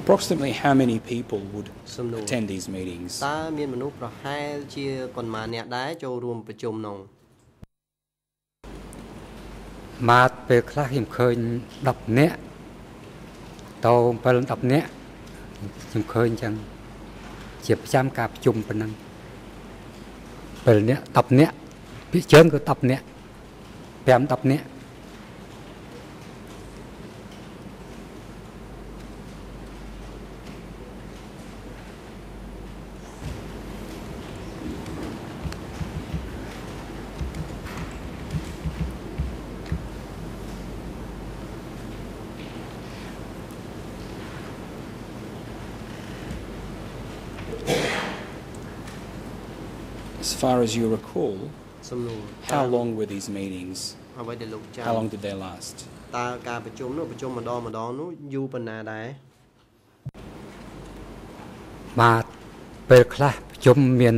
Approximately how many people would attend these meetings តើមានមនុស្សប្រហែលជាប៉ុន្មានអ្នកដែរចូលរួមប្រជុំនោះបាទពេលខ្លះខ្ញុំឃើញ10នាក់ត7 10នាក់ខ្ញុំឃើញអញ្ចឹងជាប្រចាំការប្រជុំប៉ុណ្ណឹង7នាក់10នាក់ពីច្រើនក៏10នាក់5 10នាក់ far as you recall, how long were these meetings? How long did they last? តើការប្រជុំនោះប្រជុំម្ដងម្ដងនោះយូរប៉ុណ្ណាដែរបាទពេលខ្លះប្រជុំមាន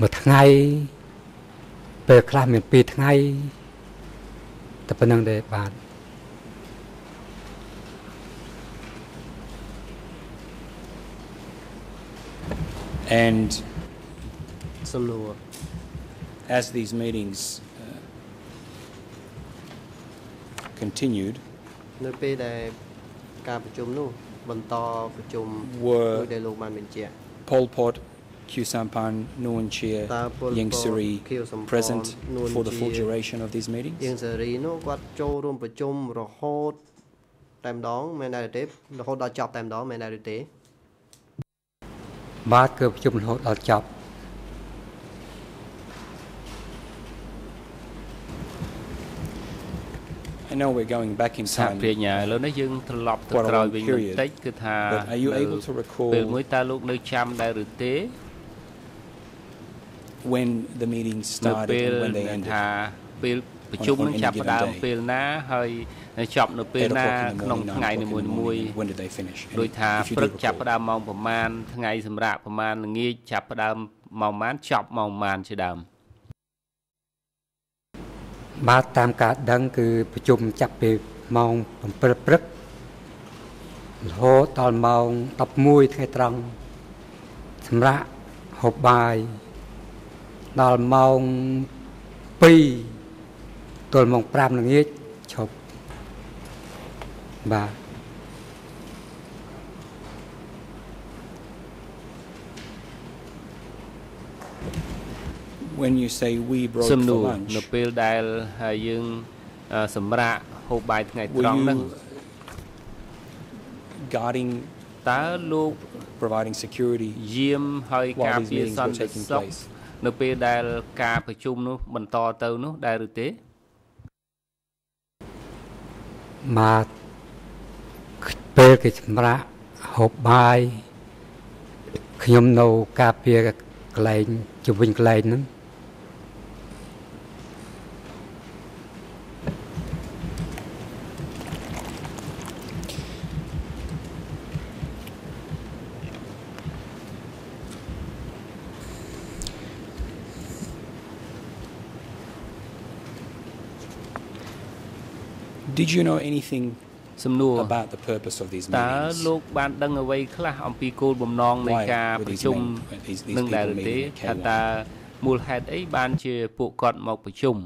មួយថ្ងៃ ពេលខ្លះមានពីរថ្ងៃតែប៉ុណ្្នឹងទេបាទ and as these meetings uh, continued នៅពេលដែលការប្រជុំនោះបន្តប្រជុំដោយដែលលោកបានបញ្ជាក់ Pol Pot Q Sampan Nuon Chia Yang Siri present for the full duration of these meetings យ៉ាងសេរីនោះគាត់ចូលរួមប្រជុំរហូតតែម្ដងមែនដែរទេរហូតដល់ចប់តែម្ដងមែនដែរទេបាទគឺប្រជុំរហូតដល់ចប់ I know we're going back in សហ time ប្រាជ្ញាឥឡូវនេះយើងត្រឡប់ទៅក្រោយវិញបន្តិចគឺថា But are you able to recall ពេលមួយតើលោកនៅចាំដែរឬទេ when the meeting នៅ started ពេល and when they ថា ended ពេលប្រជុំនឹងចាប់ផ្ដើមពេលណាហើយចប់នៅពេលណាក្នុងថ្ងៃនីមួយៗ when did they finish ដូចថា If you ព្រឹក did ចាប់ recall. ផ្ដើមម៉ោងប្រមាណថ្ងៃសម្រាប់ប្រមាណល្ងាចចាប់ផ្ដើមម៉ោងប្រមាណចប់ម៉ោងប្រមាណជាដើម បាទតាមការដឹងគឺប្រជុំចាប់ពីម៉ោង7ព្រឹករហូតដល់ម៉ោង11ថ្ងៃត្រង់សម្រាប់ហូបបាយដល់ម៉ោង2ទល់ម៉ោង5ល្ងាចឈប់បាទ when you say we broke សំណួ for រ lunch នៅពេលដែលយើងសម្រាកហូបបាយថ្ងៃ were ត្រង់ហ្នឹង you guarding តើលោក providing security យាមហើយការ while these ពារ meetings ស were ន្តិ taking សុខ place នៅពេលដែលការប្រជុំនោះបន្តទៅនោះដែរឬទេបាទពេលគេសម្រាប់ហូបបាយខ្ញុំនៅការពារកន្លែងជុំវិញកន្លែងហ្នឹង Did you know anything សំណួរ about the purpose of these តើ meetings លោកបានដឹងអ្វីខ្លះអំពីគោលបំណងនៃការប្រជុំនឹងដែរឬទេថាតើមូលហេតុអីបានជាពួកគាត់មកប្រជុំ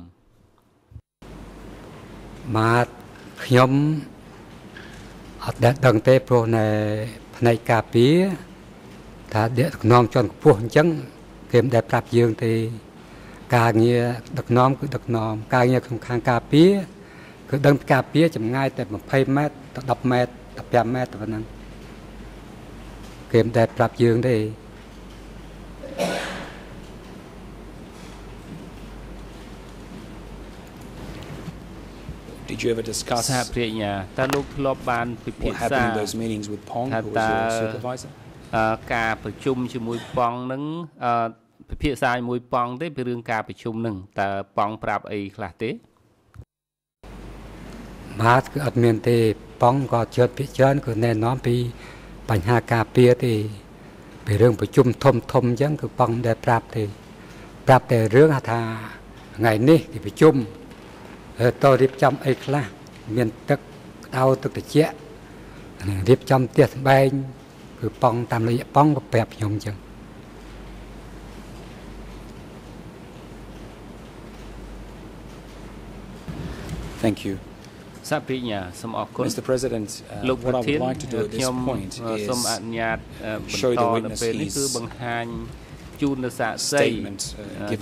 បាទខ្ញុំអត់ដែលដឹងទេព្រោះនៅផ្នែកការពារថាដឹកនាំជាន់ខ្ពស់អញ្ចឹងគេមិនដែលប្រាប់យើងទេ ការងារដឹកនាំគឺដឹកនាំការងារក្នុងខាងការពារ គឺដឹងការពារចម្ងាយតែ20ម៉ែត្រទៅ10ម៉ែត្រ15ម៉ែត្រតែប៉ុណ្ណឹងគេមិនដែលប្រាប់យើងទេ Did you ever discuss សហប្រញ្ញាតើលោកធ្លាប់បានពិភាក្សា those meetings with Pong who was your supervisor ការប្រជុំជាមួយប៉ងនឹងពិភាក្សាជាមួយប៉ងទេពីរឿងការប្រជុំនឹងតើប៉ងប្រាប់អីខ្លះទេ បាទគឺអត់មានទេប៉ងក៏ជឿភាច្រើនគឺណែនាំពីបញ្ហាការពារទេពីរឿងប្រជុំធំធំអញ្ចឹងគឺប៉ងដែលប្រាប់ទេ ប្រាប់តែរឿងថាថ្ងៃនេះគេប្រជុំតើរៀបចំអីខ្លះមានទឹកក្តៅទឹកត្រជាក់រៀបចំផ្ទះសម្បែងគឺប៉ងតាមរយៈប៉ងក៏ប្រាប់ខ្ញុំអញ្ចឹង Thank you សាភិញ្ញាសូមអរគុណ Mr President uh, what I would like to do at this point is សូមអនុញ្ញាតបន្តនៅពេលនេះគឺបង្ហាញជូននៅសាកសី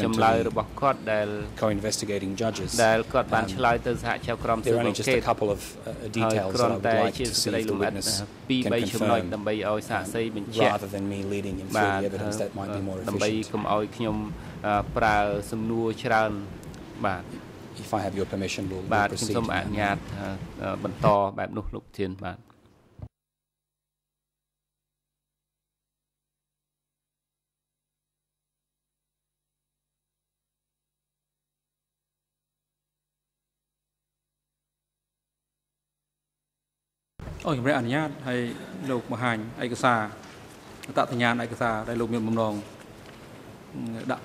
ចម្លើយរបស់គាត់ដែល co-investigating judges ដែលគាត់បានឆ្លើយទៅសហជីវក្រុមស៊ើបអង្កេត a couple of details that I would like to see the witness ពី3ចំណុចដើម្បីឲ្យសាកសីបញ្ជាក់ rather than me leading him through the evidence that might be more efficient ដើម្បីកុំឲ្យខ្ញុំប្រើសំណួរច្រើនបាទ if I have your permission we'll បាទខ្ញុំសូមអនុញ្ញាតបន្តបែបនោះលោកធានបាទអរជំរាបអនុញ្ញាតឲ្យលោកបង្ហាញឯកសារអតសញ្ញាណឯកសារដែលលោកមានបំណងដាក់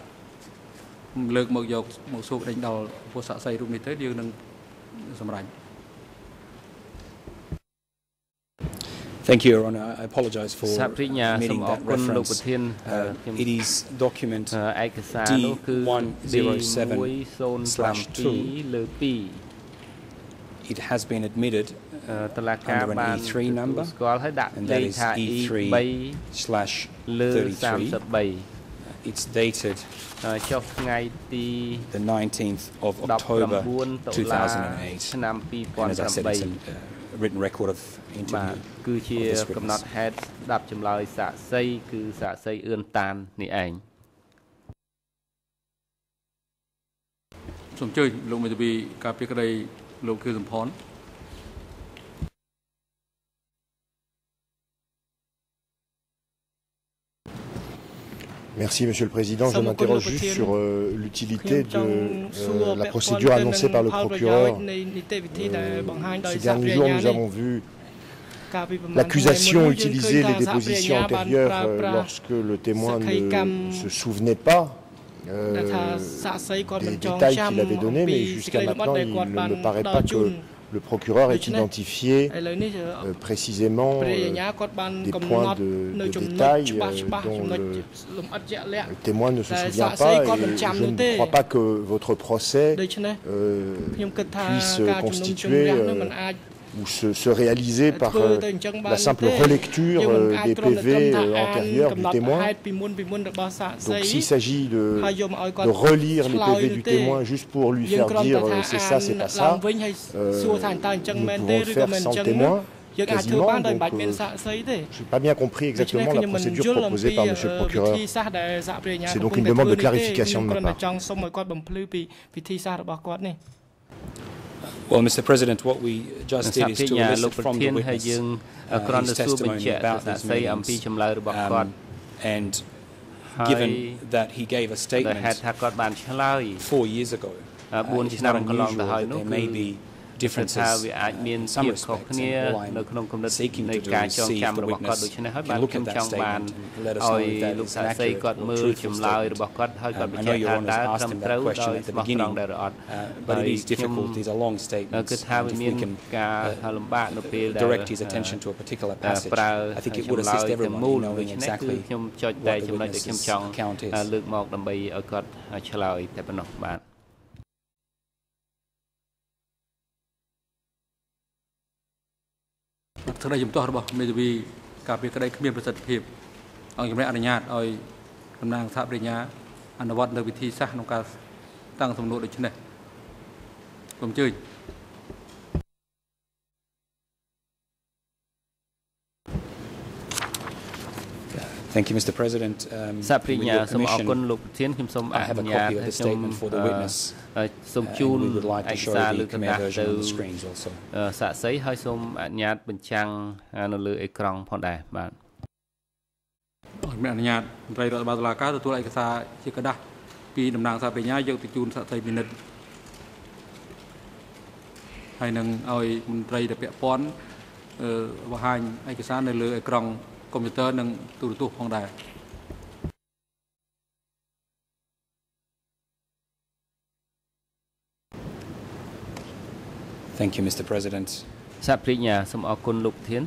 លើកមកយកមកសួរដេញដល់ពុទ្ធសាស័យរូបនេះទៅយើងនឹងសម្រេច Thank you, Your Honor. I apologize for សាព្រិញ្ញាសូមអរគុណលោកប្រធានខ្ញុំ It is document ឯកសារនោះគឺ D107/2 លើ2 It has been admitted តឡាការបានស្គាល់ឲ្យដាក់លេខថា E3/33 It's dated ចុះថ្ងៃទី the 19th of October 2008ឆ្នាំ2008 written record of interview គឺជាកំណត់ហេតុស្ដាប់ចម្លើយសាកសីគឺសាកសីអឿនតាននេះឯងសូមអញ្ជើញលោកមេធាវីការពីក្តីលោកគឺសំផន Merci Monsieur le Président. Je m'interroge juste sur euh, l'utilité de euh, la procédure annoncée par le procureur. Euh, ces derniers jours, nous avons vu l'accusation utiliser les dépositions antérieures lorsque le témoin ne se souvenait pas des détails qu'il avait donnés, mais jusqu'à maintenant, il ne me paraît pas que le procureur ait identifié euh, précisément euh, des points de, de détail euh, dont le, le, témoin ne se souvient pas et je ne crois pas que votre procès puisse constituer ou se, se réaliser par euh, la simple relecture euh, des PV euh, antérieurs du témoin. Donc s'il s'agit de, de, relire les PV du témoin juste pour lui faire dire c'est ça, c'est pas ça, nous pouvons le faire sans le témoin. Quasiment, donc, euh, je n'ai pas bien compris exactement la procédure proposée par M. le procureur. C'est donc une demande de clarification de ma part. Well, Mr. President, what we just did is to elicit from the witness uh, his testimony about these meetings. Um, and given that he gave a statement four years ago, uh, it's not unusual that there may be differences ថាវាអាចមានភាពខុសគ្នានៅក្នុងគំនិតនៃការចងចាំរបស់គាត់ដូច្នេះហើយបានខ្ញុំចង់បានឲ្យលោកសាស័យគាត់មើលចម្លើយរបស់គាត់ហើយគាត់បញ្ជាក់ថាតើត្រឹមត្រូវដោយស្មោះត្រង់ដែរឬអត់ but it is difficult these are long statements គឺថាវាមានការលំបាកនៅពេលដែល direct his attention to a particular passage I think it would assist everyone in knowing exactly ខ្ញុំចុចតែចំណុចដែលខ្ញុំចង់លើកមកដើម្បីឲ្យគាត់ឆ្លើយតែប៉ុណ្ណោះបាទ ក្តីជំទាស់របស់មេធាវីការពីក្តីគ្មានប្រសិទ្ធភាពអង្គជំនះអនុញ្ញាតឲ្យតំណាងសហប្រញ្ញាអនុវត្តនៅវិធីសាស្ត្រក្នុងការតាំងសំណួរដូចនេះសូមអញ្ជើ Thank you Mr President សាព្រិញ្ញាសូមអរគុណលោកប្រធានខ្ញុំសូមអនុញ្ញាតឲ្យខ្ញុំសូមជូនឯកសារលើកណ្ដាស់ទៅសាកសីហើយសូមអនុញ្ញាតបញ្ចាំងនៅលើអេក្រង់ផងដែរបាទអង្គអនុញ្ញាតមន្ត្រីរដ្ឋបាលតុលាការទទួលឯកសារជាក្រដាស់ពីតំណាងសាព្រិញ្ញាយកទៅជូនសាកសីពិនិត្យហើយនឹងឲ្យមន្ត្រីតពាក់ព័ន្ធបង្ហាញឯកសារនៅលើអេក្រង់ កុំព្យូទ័រនិងទូរទស្សន៍ផងដែរ Thank you Mr President សាប្រញ្ញាសូមអរគុណលោកប្រធាន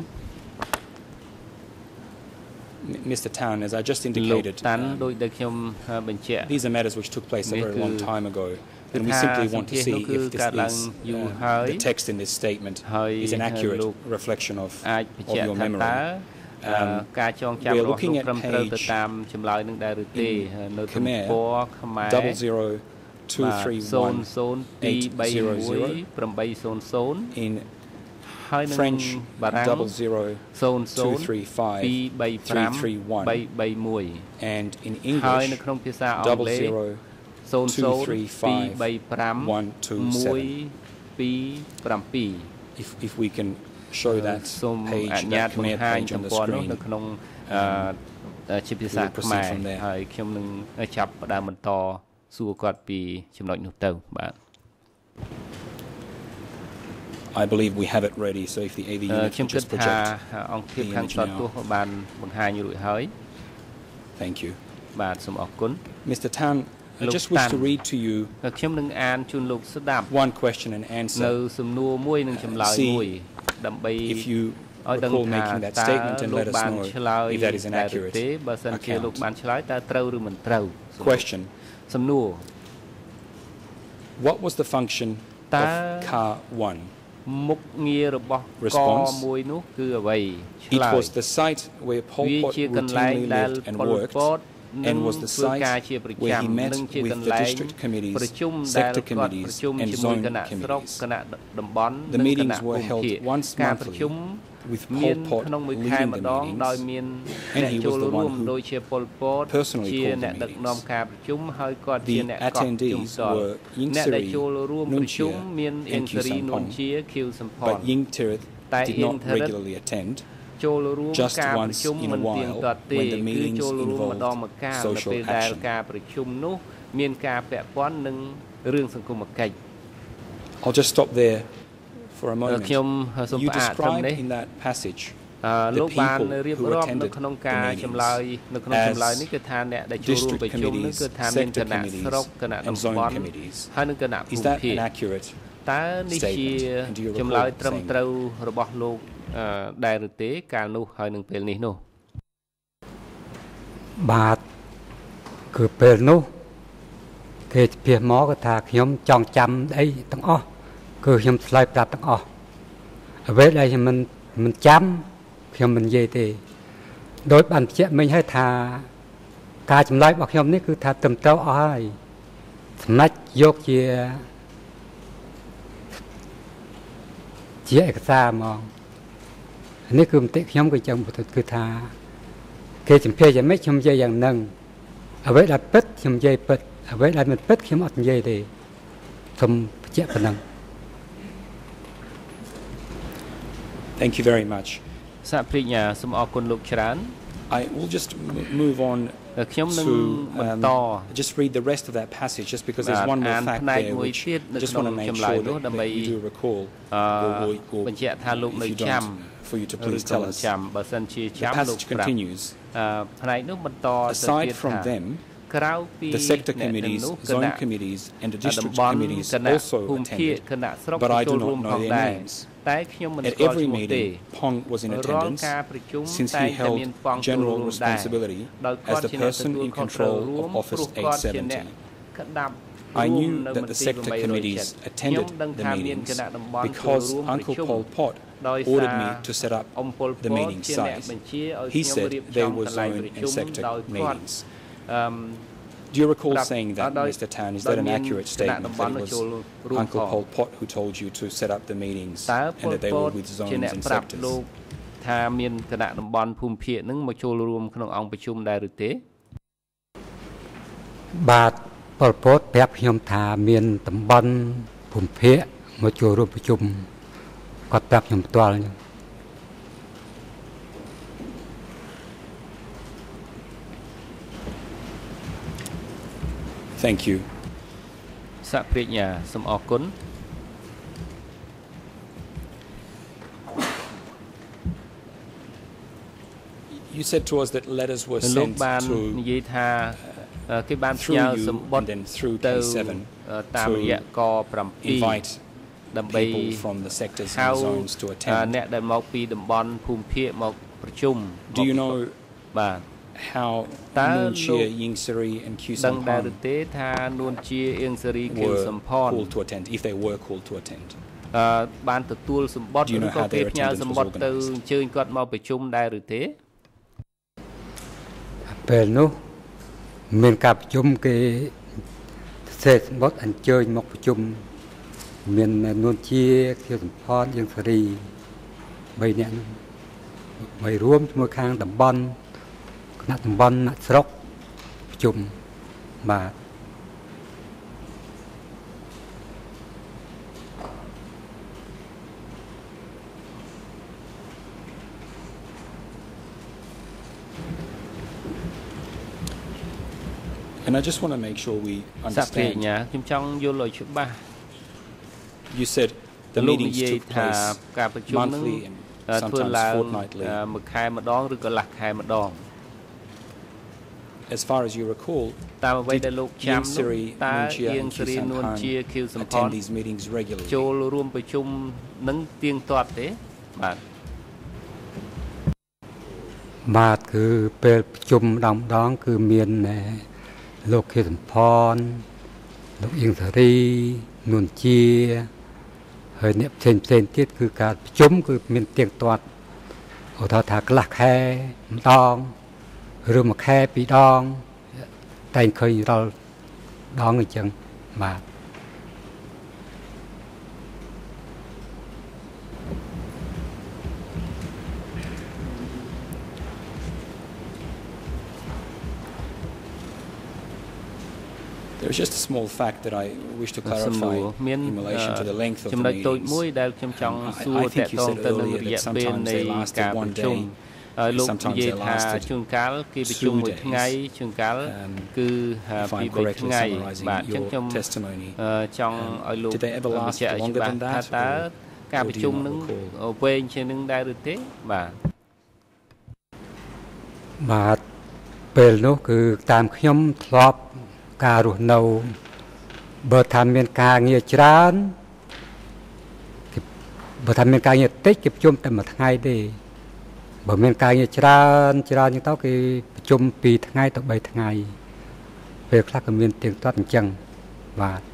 Mr Town as I just indicated តាន់ដោយដែលខ្ញុំបញ្ជាក់ These are matters which took place a very long time ago and we simply want to see if this is uh, the text in this statement is an accurate reflection of, of your memory ការចងចាំរបស់លោកត្រឹមត្រូវទៅតាមចម្លើយនឹងដែរឬទេនៅទំព័រខ្មែរ00231800 in ហើយនឹង French បារាំង00235331 and in English ហើយនៅក្នុងភាសាអង់គ្លេស00235127 if if we can show that សូមអនុញ្ញាតបង្ហាញទំព័រនោះនៅក្នុងជាភាសាខ្មែរហើយខ្ញុំនឹងចាប់ផ្ដើមបន្តសួរគាត់ពីចំណុចនោះទៅបាទ I believe we have it ready so if the AV unit ខ្ញុំគិតថាអង្គភាពខាងសតទោះបានបង្ហាញរួចហើយ Thank you បាទសូមអរគុណ Mr Tan I just wish to read to you ខ្ញុំនឹងអានជូនលោកស្ដាប់ one question and answer នៅសំណួរមួយនិងចម្លើយមួយ ដើម្បី if you ឲ្យដឹងថាតើលោកបានឆ្លើយ if that is inaccurate ទេបើសិនជាលោកបានឆ្លើយតើត្រូវឬមិនត្រូវ question សំណួរ What was the function of car 1មុខងាររបស់កមួយនោះគឺអ្វីឆ្លើយ It was the site where Pol Pot routinely lived and worked and was the site where he met with the district committees, sector committees, and zone committees. The meetings were held once monthly with Pol Pot leading the meetings, and he was the one who personally called the meetings. The attendees were Ying Siri, Nun Chia, and Khieu Sampong, but Ying Tirith did not regularly attend. ចូលរួមការប្រជុំមិនទៀងទាត់ទេគឺចូលរួមម្ដងម្កាលនៅពេលដែលការប្រជុំនោះ មានការពាក់ព័ន្ធនឹងរឿងសង្គមគិច្ច I'll just stop there for a moment ខ្ញុំសូមផ្អាកត្រឹមនេះ in that passage លោកបានរៀបរាប់នៅក្នុងការចម្លើយនៅក្នុងចម្លើយនេះគឺថាអ្នកដែលចូលរួមប្រជុំនេះគឺថាមានគណៈស្រុកគណៈតំបន់ហើយនិងគណៈភូមិភាគតើនេះជាចម្លើយត្រឹមត្រូវរបស់លោក ដែរឬទេ កាលនោះហើយនឹងពេលនេះនោះបាទគឺពេលនោះគេជៀសមកគឺថាខ្ញុំចង់ចាំអីទាំងអស់គឺខ្ញុំឆ្លើយប្រាប់ទាំងអស់អ្វីដែលខ្ញុំមិនមិនចាំខ្ញុំមិននិយាយទេដោយបានបញ្ជាក់មិញឲ្យថា ការចម្លើយរបស់ខ្ញុំនេះគឺថាត្រឹមត្រូវអស់ហើយសម្ដេចយកជាជាឯកសារហ្មង នេះគឺមតិខ្ញុំក៏ចឹងគឺថា គេជំភាយ៉ាងម៉េចខ្ញុំនិយាយយ៉ាងហ្នឹងអ្វីដែលពិតខ្ញុំនិយាយពិតអ្វីដែលមិនពិតខ្ញុំអត់និយាយទេសូមបញ្ជាក់ប៉ុណ្ណឹង Thank you very much សាព្រិញ្ញាសូមអរគុណលោកច្រើន I will just move on to um, just read the rest of that passage just because there's one more fact there which I just want to make sure that, that you do recall or, or, or if you don't for you to please tell us. the passage continues. Aside from them the sector committees, zone committees, and the district committees also attended, but I do not know their names. At every meeting, Pong was in attendance since he held general responsibility as the person in control of Office 870. I knew that the sector committees attended the meetings because Uncle Pol Pot ordered me to set up the meeting sites. He said they were zone and sector meetings. Do you recall saying that, Mr. Tan? Is that an accurate statement that it was Uncle Pol Pot who told you to set up the meetings and that they were with zones and sectors? ថាមានគណៈតំបន់ភូមិភាគនឹងមកចូលរួមក្នុងអង្គប្រជុំដែរឬទេបាទប៉ុលពតប្រាប់ខ្ញុំថាមានតំបន់ភូមិភាគមកចូលរួមប្រជុំ គាត់ប្រាប់ខ្ញុំផ្ទាល់អញ្ចឹង Thank you សប្រាជ្ញាសូមអរគុណ You said to us that letters were sent បាននិយាយថាគេបានផ្ញើសម្បត្តិទៅតាមរយៈក7 ដើម្បី from the sectors and zones to attend អ្នកដែលមកពីតំបន់ភូមិភាគមកប្រជុំ Do you know បាទ how តើ Chia Ying Siri and Q ដឹងដែរឬទេថានួនជាអៀងសេរីខៀវសំផន called to attend if they were called to attend អឺបានទទួលសម្បត្តិឬក៏គេផ្ញើសម្បត្តិទៅអញ្ជើញគាត់មកប្រជុំដែរឬទេពេលនោះមានការប្រជុំគេសេសម្បត្តិអញ្ជើញមកប្រជុំ មាននួនជាខៀវសំផនយើងសេរី3នាក់នោះបីរួមជាមួយខាងតំបន់គណៈតំបន់អ្នកស្រុកប្រជុំបាទ And I just want to make sure we understand ខ្ញុំចង់យល់ឲ្យច្បាស់ You said the meetings took place ការប្រជុំនឹងធ្វើឡើងមួយខែម្ដងឬក៏កន្លះខែម្ដង as far as you recall តាមអ្វីដែលលោកចាំនោះតើអៀងសេរីនួនជាខៀវសំផន these meetings regularly ចូលរួមប្រជុំនឹងទៀងទាត់ទេបាទបាទគឺពេលប្រជុំម្ដងម្ដង គឺមានលោកខៀវសំផនលោកអៀងសេរីនួនជា ហើយអ្នកផ្សេងផ្សេងទៀតគឺការប្រជុំគឺមានទៀងទាត់ឧទាហរណ៍ថាកន្លះខែម្ដងឬមួយខែពីរដងតែងឃើញរាល់ដងអញ្ចឹងបាទ There's just a small fact that I wish to clarify in relation to the length of the meetings. ចំណុចតូចមួយដែលខ្ញុំចង់សួរតកតងទៅនឹងរយៈពេលនៃការប្រជុំលោកនិយាយថាជួនកាលគេប្រជុំមួយថ្ងៃជួនកាលគឺពី3ថ្ងៃបាទអញ្ចឹងខ្ញុំចង់ឲ្យលោកបញ្ជាក់ឲ្យច្បាស់ថាតើការប្រជុំនឹងវែងជាងនឹងដែរឬទេបាទបាទពេលនោះគឺតាមខ្ញុំធ្លាប់ ការរស់នៅបើថាមានការងារច្រើនបើថាមានការងារតិចគេប្រជុំតែមួយថ្ងៃទេបើមានការងារច្រើនច្រើនចឹងទៅគេប្រជុំ2ថ្ងៃទៅ3ថ្ងៃពេលខ្លះក៏មានទៀងទាត់អញ្ចឹងបាទ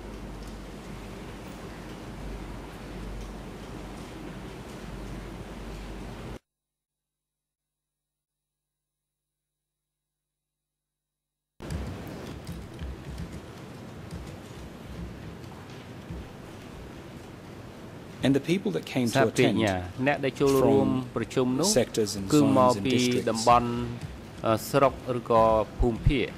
and the people that came to attend អ្នកដែលចូលរួមប្រជុំនោះគឺមកពីតំបន់ស្រុកឬក៏ភូមិភាគ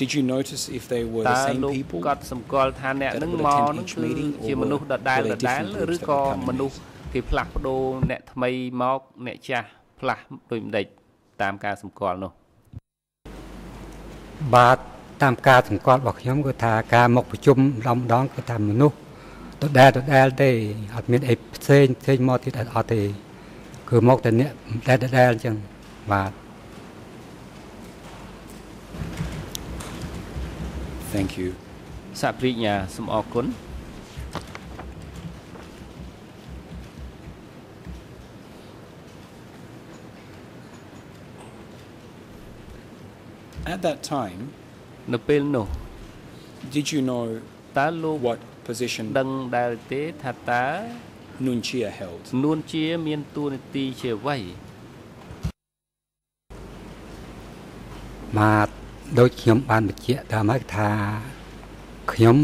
Did you notice if they were the same people គាត់សម្គាល់ថាអ្នកនឹងមកនឹងគឺជាមនុស្សដដែលដដែលឬក៏មនុស្សគេផ្លាស់ប្ដូរអ្នកថ្មីមកអ្នកចាស់ផ្លាស់ដូចម្ដេចតាមការសម្គាល់នោះបាទតាមការសង្កត់របស់ខ្ញុំគឺថាការមកប្រជុំម្ដងគឺថាមនុស្ស ដដែលដដែលទេអត់មានអីផ្សេងផ្សេងមកទៀតអត់ទេ គឺមកតែអ្នកដដែលដដែលអញ្ចឹងបាទ Thank you សាព្រិញ្ញាសូមអរគុណ At that time នៅពេលនោះ did you know តើលោក what position ដឹងដែរទេថាតើ Nunchia held នួនជាមានតួនាទីជាអ្វីបាទដូចខ្ញុំបានបញ្ជាក់តាមហើយថាខ្ញុំ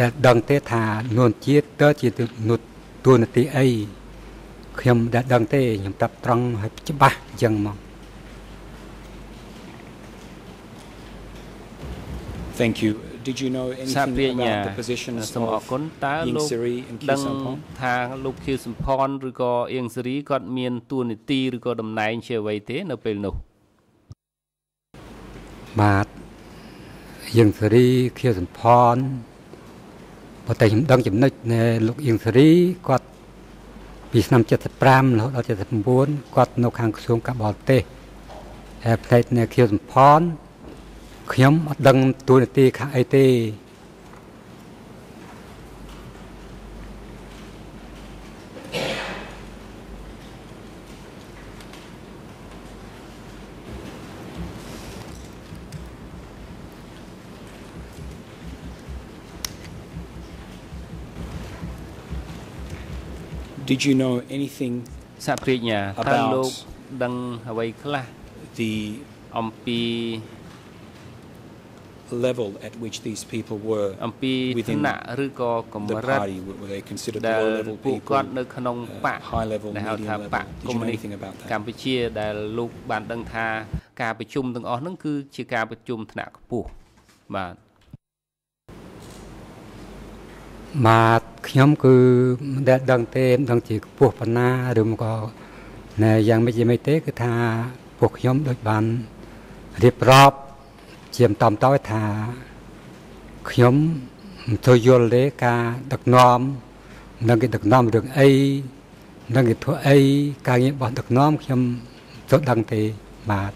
ដែលដឹងទេថានួនជាតិតើជានុតួនាទីអីខ្ញុំដែលដឹងទេខ្ញុំប្រាប់ត្រង់ឲ្យច្បាស់អញ្ចឹងមក Thank you did you know anything about the positions សូមអរគុណតើលោកដឹងថាលោកខៀវសំផនឬក៏អៀងសេរីគាត់មានតួនាទីឬក៏តំណែងជាអ្វីទេនៅពេលនោះបាទអៀងសេរីខៀវសំផនប៉ុន្តែខ្ញុំដឹងចំណុចនៃលោកអៀងសេរីគាត់ពីឆ្នាំ75រហូតដល់79គាត់នៅខាងក្រសួងការបរទេសហើយផ្នែកនៃខៀវសំផន ខ្ញុំអត់ដឹងទួលនីតិខាងអីទេ Did you know anything សាព្រាជ្ញាតើលោកដឹងអ្វីខ្លះ the អំពី level at which these people were អំពីឋានៈឬក៏កម្រិត were they considered low level people ពួកគាត់នៅក្នុងបក high level ដែលហៅថាបកកុម្មុយនីសកម្ពុជាដែលលោកបានដឹងថាការប្រជុំទាំងអស់ហ្នឹងគឺជាការប្រជុំថ្នាក់ខ្ពស់បាទបាទខ្ញុំគឺមិនដែលដឹងទេមិនដឹងជាខ្ពស់ប៉ុណ្ណាឬមកក៏ណែយ៉ាងម៉េចយ៉ាងម៉េចទេគឺថាពួកខ្ញុំដូចបានរៀបរាប់ ជាមតំតោថាខ្ញុំមិនទៅយល់ទេការដឹកនាំនឹងគេដឹកនាំរឿងអីនឹងគេធ្វើអីការងាររបស់ដឹកនាំខ្ញុំទៅដឹងទេបាទ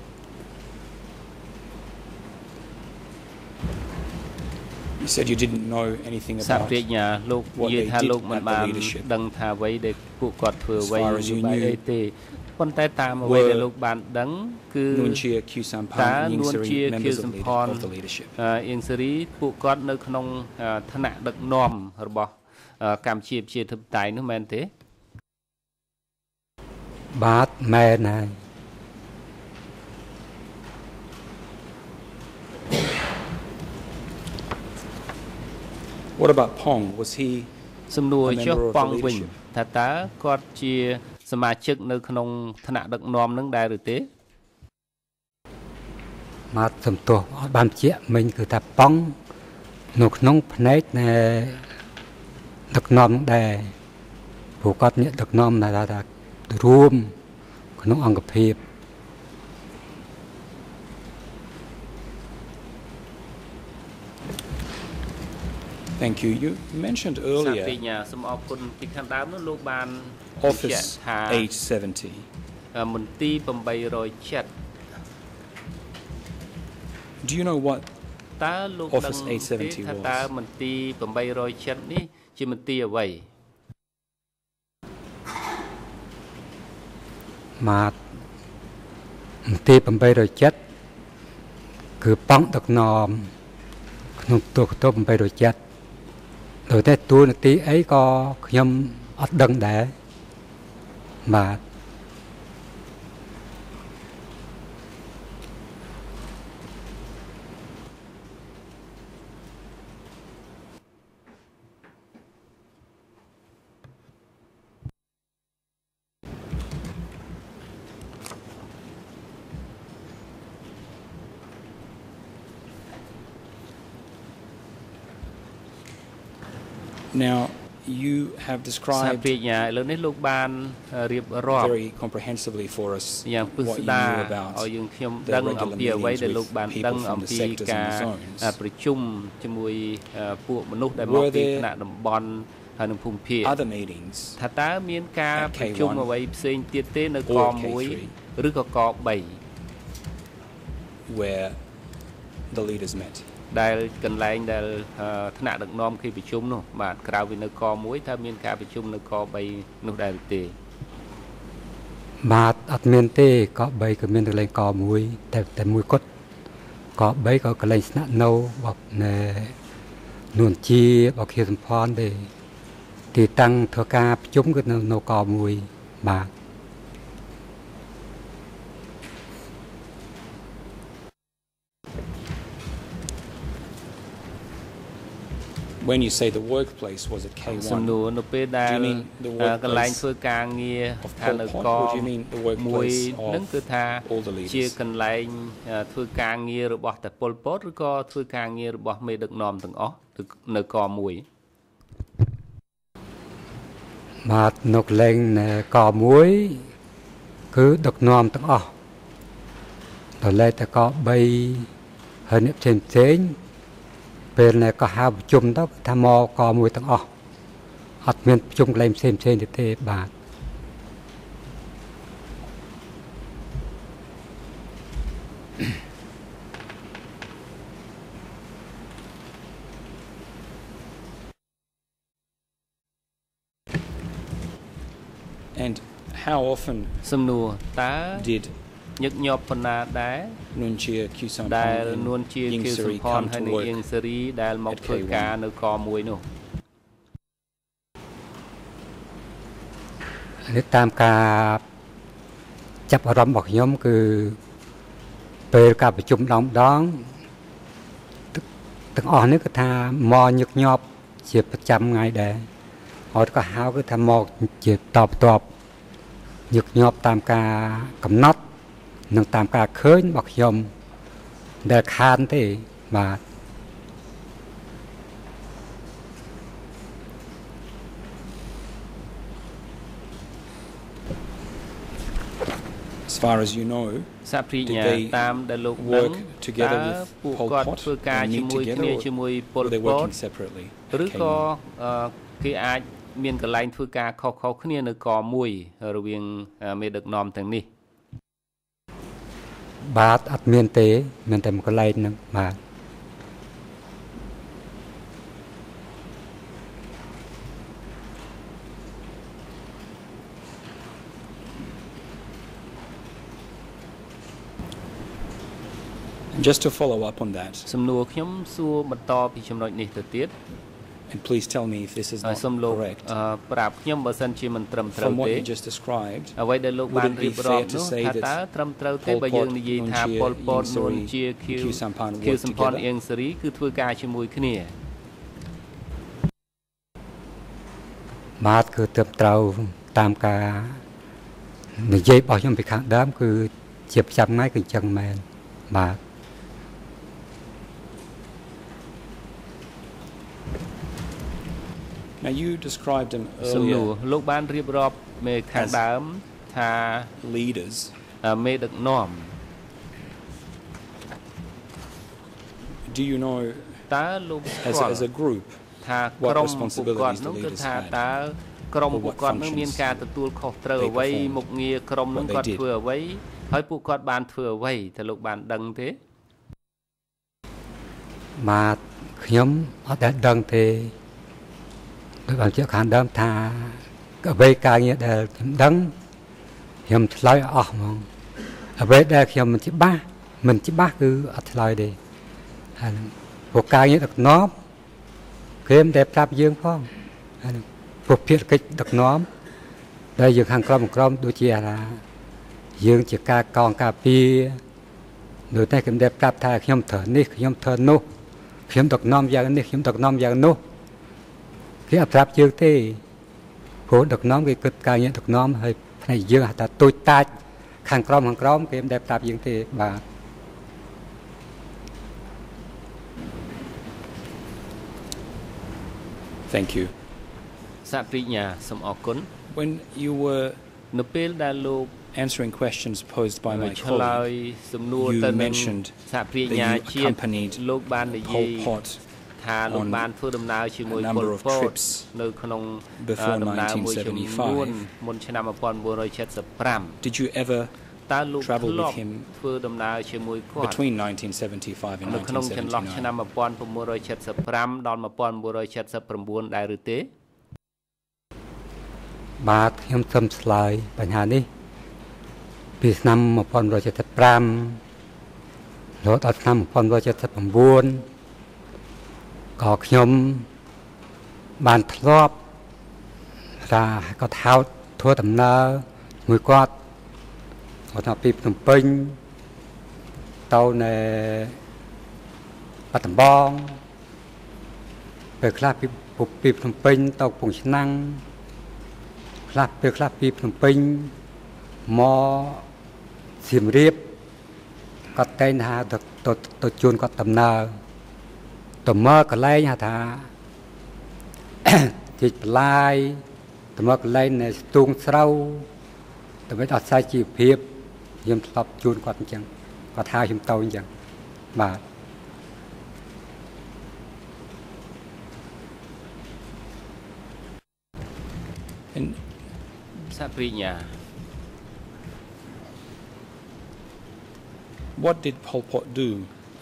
You said you didn't know anything about សាព្រាជ្ញាលោកនិយាយថាលោកមិនបានដឹងថាអ្វីដែលពួកគាត់ធ្វើអ្វីអីទេ ប៉ុន្តែតាមអ្វីដែលលោកបានដឹងគឺ Nunchia Q Sampan Ying Seri members of the leadership អៀងសេរីពួកគាត់នៅក្នុងឋានៈដឹកនាំរបស់កម្ពុជាប្រជាធិបតេយ្យនោះមែនទេបាទមែនហើយ What about Pong was he សំណួរចុះប៉ងវិញថាតើគាត់ជា សមាជិកនៅក្នុងឋានៈដឹកនាំនឹងដែរឬទេមកសំទោសអត់បានជាមិញគឺថាប៉ងនៅក្នុងផ្នែកនៃដឹកនាំដែរព្រោះគាត់អ្នកដឹកនាំថាថារួមក្នុងអង្គភាព Thank you. You mentioned earlier សាពីញ៉ាសូមអរគុណពីខាងដើមនោះលោកបាន Office 870មន្ទីរ870 Do you know what តើលោកដឹងទេថាតើមន្ទីរ870នេះជាមន្ទីរអ្វីមកមន្ទីរ870គឺប៉ង់ដឹកនាំក្នុងទូកត870ដោយតែតួនាទីអីក៏ខ្ញុំអត់ដឹងដែរ បាទ Now you have described ពាញ្ញាឥឡូវនេះលោកបានរៀបរាប់ very comprehensively for us យ៉ាងពិស្ដារឲ្យយើងខ្ញុំដឹងអំពីអ្វីដែលលោកបានដឹងអំពីការប្រជុំជាមួយពួកមនុស្សដែលមកពីគណៈតំបន់ហើយនឹងភូមិភាគថាតើមានការប្រជុំអ្វីផ្សេងទៀតទេនៅក1ឬក៏ក3 where the leaders met ដែលកន្លែងដែលថ្នាក់ដឹកនាំគេប្រជុំនោះបាទក្រៅពីនៅក1តើមានការប្រជុំនៅក3នោះដែរទេបាទអត់មានទេក3ក៏មានកន្លែងក1តែតែមួយគត់ក3ក៏កន្លែងស្នាក់នៅរបស់ណែនួនជារបស់ខៀវសំផនទេទីតាំងធ្វើការប្រជុំគឺនៅនៅក1បាទ when you say the workplace was at K1 សំណួរនៅពេលដែលកន្លែងធ្វើការងារថានៅកមួយនឹងគឺថាជាកន្លែងធ្វើការងាររបស់តែប៉ុលពតឬក៏ធ្វើការងាររបស់មេដឹកនាំទាំងអស់នៅកមួយបាទនៅកន្លែងកមួយគឺដឹកនាំទាំងអស់ដល់លេខតែក3ហើយអ្នកផ្សេងផ្សេង ពេលនេះក៏ហៅប្រជុំទៅថាមកក៏មួយទាំងអស់អត់មានប្រជុំកន្លែងផ្សេងផ្សេងទៀតទេបាទ And how often សំណួរតើ did ញឹកញាប់ប៉ុណ្ណាដែរនួនជាគូសំដែលនួនជាគូសំផនហើយនឹងអៀងសេរីដែលមកធ្វើការនៅកមួយនោះនេះតាមការចាប់អារម្មណ៍របស់ខ្ញុំគឺពេលការប្រជុំដងដងទាំងអស់នេះគឺថាមកញឹកញាប់ជាប្រចាំថ្ងៃដែរហើយក៏ហៅគឺថាមកជាតបតបញឹកញាប់តាមការកំណត់ នឹងតាមការឃើញរបស់ខ្ញុំដែលខានទេបាទ As far as you know សាព្រីញ្ញាតាមដែលលោកដឹងតើពួកគាត់ធ្វើការជាមួយគ្នាជាមួយពលពតឬក៏គេអាចមានកន្លែងធ្វើការខុសៗគ្នានៅកមួយរវាងមេដឹកនាំទាំងនេះ បាទអត់មានទេមានតែមួយកន្លែងហ្នឹងបាទ Just to follow up on that សំណួរខ្ញុំសួរបន្តពីចំណុចនេះទៅទៀត And please tell me if this is not correct. ប្រាប់ខ្ញុំបើសិនជាមិនត្រឹមត្រូវទេ From what you just described អ្វីដែលលោកបានរៀបរាប់នោះថាតើត្រឹមត្រូវទេបើយើងនិយាយថាប៉ុលពតនួនជាឃីវឃីវសំផនអៀងសេរីគឺធ្វើការជាមួយគ្នា បាទគឺត្រឹមត្រូវតាមការនិយាយរបស់ខ្ញុំពីខាងដើមគឺជាប្រចាំថ្ងៃគឺអញ្ចឹងមែនបាទ Now you described them សំណួរលោកបានរៀបរាប់មេខាងដើមថា leaders មេដឹកនាំ Do you know តើលោកស្គាល់ as a group ថាក្រុមពួកគាត់នោះគឺថាតើក្រុមពួកគាត់នឹងមានការទទួលខុសត្រូវអ្វីមុខងារក្រុមនឹងគាត់ធ្វើអ្វីហើយពួកគាត់បានធ្វើអ្វីតើលោកបានដឹងទេបាទខ្ញុំអត់ដែលដឹងទេ ដោយបានជាខាងដើមថាអ្វីការងារដែលខ្ញុំដឹងខ្ញុំឆ្លើយអស់ហ្មងអ្វីដែលខ្ញុំមិនច្បាស់មិនច្បាស់គឺអត់ឆ្លើយទេហើយពួកការងារដឹកនាំគេមិនដែលប្រាប់យើងផងហើយពួកភារកិច្ចដឹកនាំដែលយើងខាងក្រុមក្រុមដូចជាថាយើងជាការកងការពារដូចតែខ្ញុំដែលប្រាប់ថាខ្ញុំធ្វើនេះខ្ញុំធ្វើនោះខ្ញុំដឹកនាំយ៉ាងនេះខ្ញុំដឹកនាំយ៉ាងនោះ គេអត់ប្រាប់យើងទេព្រោះដឹកនាំគេគិតការងារដឹកនាំហើយផ្នែកយើងថាទូចតាច់ខាងក្រមខាងក្រមគេមិនដែលប្រាប់យើងទេបាទ Thank you សាព្រិញ្ញាសូមអរគុណ When you were នៅពេលដែលលោក answering questions posed by my colleague សំណួរទៅនឹងសហព្រាញ្ញាជាតិលោកបាននិយាយ ថាលោកបានធ្វើដំណើរជាមួយពលពតនៅក្នុងដំណើរមួយចំនួនមុនឆ្នាំ1975 Did you ever តើលោកធ្លាប់ធ្វើដំណើរជាមួយគាត់ between 1975 and នៅក្នុងចន្លោះឆ្នាំ1975ដល់1979ដែរឬទេបាទខ្ញុំសូមឆ្លើយបញ្ហានេះ ពីឆ្នាំ1975រហូតដល់ឆ្នាំ1979 ក៏ខ្ញុំបានធ្លាប់ថាគាត់ហៅធ្វើដំណើរមួយគាត់គាត់ថាពីភ្នំពេញទៅនៅបាត់ដំបងពេលខ្លះពីពីភ្នំពេញទៅកំពង់ឆ្នាំងខ្លះពេលខ្លះពីភ្នំពេញមកសៀមរាបគាត់តែងថាទៅទៅជួនគាត់ដំណើរ ទៅមើលកន្លែងថាជីកបន្លាយទៅមើលកន្លែងនៃស្ទូងស្រូវដើម្បីអត់សាយជីវភាពខ្ញុំធ្លាប់ជួនគាត់អញ្ចឹងគាត់ហៅខ្ញុំទៅអញ្ចឹងបាទ And សាព្រិញ្ញា What did Pol Pot do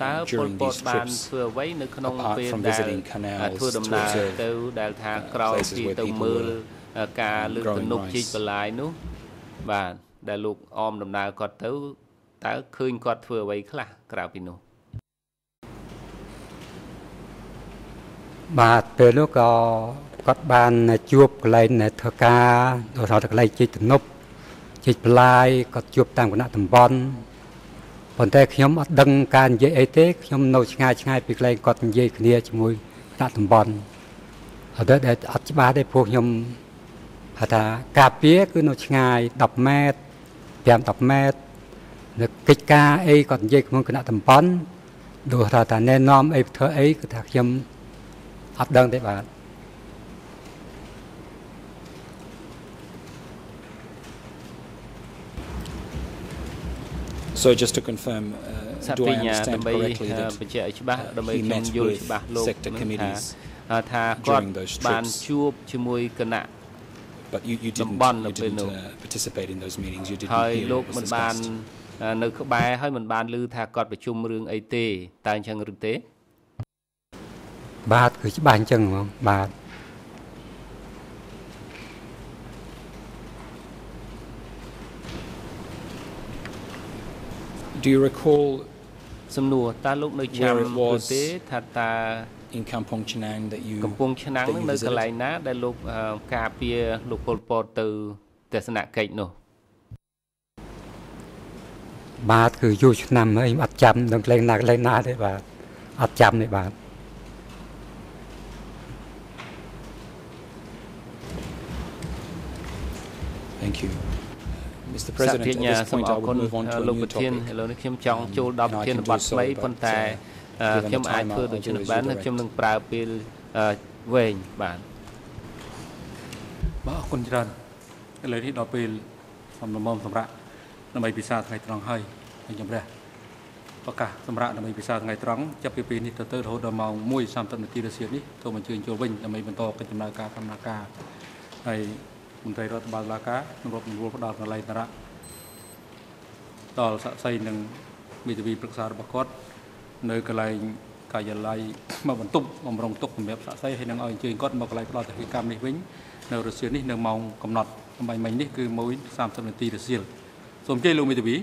តើពលពតបានធ្វើអ្វីនៅក្នុងពេលដែលធ្វើដំណើរទៅដែលថាក្រោយពីទៅមើលការលើកទំនប់ជីកបន្លាយនោះបាទដែលលោកអមដំណើរគាត់ទៅតើឃើញគាត់ធ្វើអ្វីខ្លះក្រៅពីនោះបាទពេលនោះក៏គាត់បានជួបកន្លែងធ្វើការដល់កន្លែងជីកទំនប់ជីកបន្លាយគាត់ជួបតាមគណៈតំបន់ ប៉ុន្តែខ្ញុំអត់ដឹងការនិយាយអីទេខ្ញុំនៅឆ្ងាយឆ្ងាយពីកន្លែងគាត់និយាយគ្នាជាមួយគណៈតំបន់អត់ដែលអត់ច្បាស់ទេព្រោះខ្ញុំហៅថាការពារគឺនៅឆ្ងាយ10ម៉ែត្រ5 10ម៉ែត្រនៅកិច្ចការអីគាត់និយាយក្នុងគណៈតំបន់ដូចថាថាណែនាំអីធ្វើអីគឺថាខ្ញុំអត់ដឹងទេបាទ So just to confirm uh, do I understand correctly that បញ្ជាក់ឲ្យច្បាស់ដើម្បីខ្ញុំយល់ច្បាស់លោកថាថាគាត់បានជួបជាមួយគណៈ but you you didn't, you didn't uh, participate in those meetings you didn't ហើយលោកមិនបាននៅក្បែរហើយមិនបានឮថាគាត់ប្រជុំរឿងអីទេតើអញ្ចឹងឬទេបាទគឺច្បាស់អញ្ចឹងហ្មងបាទ Do you recall សំណួរតើលោកនៅចាំទេថាតើ in Kampong Chnang that you កំពង់ឆ្នាំងនឹងនៅកន្លែងណា ដែលលោកការពារលោកពលពតទៅទស្សនកិច្ចនោះបាទគឺយូរឆ្នាំហើយអត់ចាំនឹងកន្លែងណាកន្លែងណាទេបាទអត់ចាំទេបាទ Thank you Mr. President at this point I would move on to a new topic ឥឡូវនេះខ្ញុំចង់ចូលដល់ប្រធានបទខ្លីប៉ុន្តែខ្ញុំអាចធ្វើដូចនេះបានខ្ញុំនឹងប្រើពេលវែងបាទបាទអរគុណច្រើនឥឡូវនេះដល់ពេលសំណុំសម្រាប់ដើម្បីពិសាថ្ងៃត្រង់ហើយហើយជំរះប្រកាសសម្រាប់ដើម្បីពិសាថ្ងៃត្រង់ចាប់ពីពេលនេះទៅទៅរហូតដល់ម៉ោង1:30នាទីរសៀលនេះសូមអញ្ជើញចូលវិញដើម្បីបន្តកិច្ចដំណើរការកម្មការហើយ មន្ត្រីរដ្ឋបាលឡាការសម្របសម្រួលផ្ដល់កន្លែងតារៈដល់ស័ក្តិសិទ្ធិនិងមេធាវីប្រឹក្សារបស់គាត់នៅកន្លែងការិយាល័យមកបន្ទប់បំរុងទុកសម្រាប់ស័ក្តិសិទ្ធិហើយនឹងឲ្យអញ្ជើញគាត់មកកន្លែងផ្ដល់សេវាកម្មនេះវិញនៅរសៀលនេះនៅម៉ោងកំណត់អំបញ្ញមិញនេះគឺ1:30នាទីរសៀលសូមអញ្ជើញលោកមេធាវី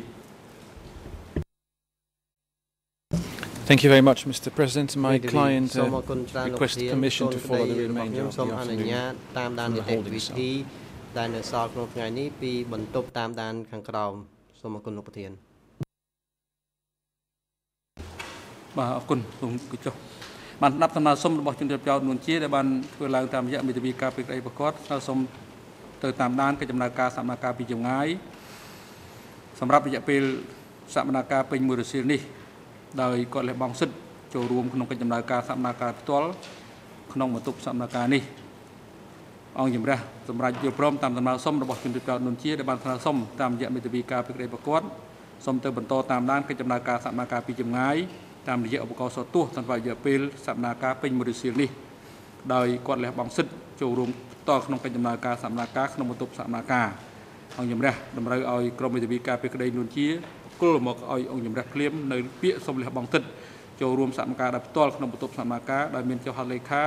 Thank you very much, Mr. President. My client uh, requests permission to follow the remainder of the afternoon. តាមដាននីតិវិធី ដែលនៅសល់ក្នុងថ្ងៃនេះពីបន្ទប់តាមដាន ខាងក្រោមសូមអរគុណលោកប្រធានបាទអរគុណសូមគិចុះបានស្ដាប់ដំណើរសុំរបស់ជនជាតិចោតនួនជាដែលបានធ្វើឡើងតាមរយៈមេធាវីការពីក្តីប្រកបហើយសូមទៅតាមដានកិច្ចដំណើរការសកម្មភាពពីចម្ងាយសម្រាប់រយៈពេលសកម្មភាពពេញមួយរសៀលនេះដោយគាត់លះបង់សិទ្ធចូលរួមក្នុងកិច្ចដំណើរការសកម្មភាពផ្ទាល់ក្នុងបន្ទប់សកម្មភាពនេះ អង្គជំរះសម្រាប់យល់ព្រមតាមដំណើរសុំរបស់ជនជាតិកោនុនជាដែលបានថ្នើសុំតាមរយៈមេធាវីការពិក្តីប្រកួតសូមទៅបន្តតាមដានកិច្ចដំណើរការសកម្មភាពពីចម្ងាយតាមរយៈឧបករណ៍សទោះសម្រាប់រយៈពេលសកម្មភាពពេញមួយរសៀលនេះដោយគាត់លះបង់សិទ្ធិចូលរួមតក្នុងកិច្ចដំណើរការសកម្មភាពក្នុងបន្ទប់សកម្មភាពអង្គជំរះតម្រូវឲ្យក្រមមេធាវីការពីក្តីនួនជាគល់មកឲ្យអង្គជំរះភ្លាមនៅពាក្យសុំលះបង់សិទ្ធិចូលរួមសកម្មភាពដោយផ្ទាល់ក្នុងបន្ទប់សកម្មភាពដោយមានចុះហត្ថលេខា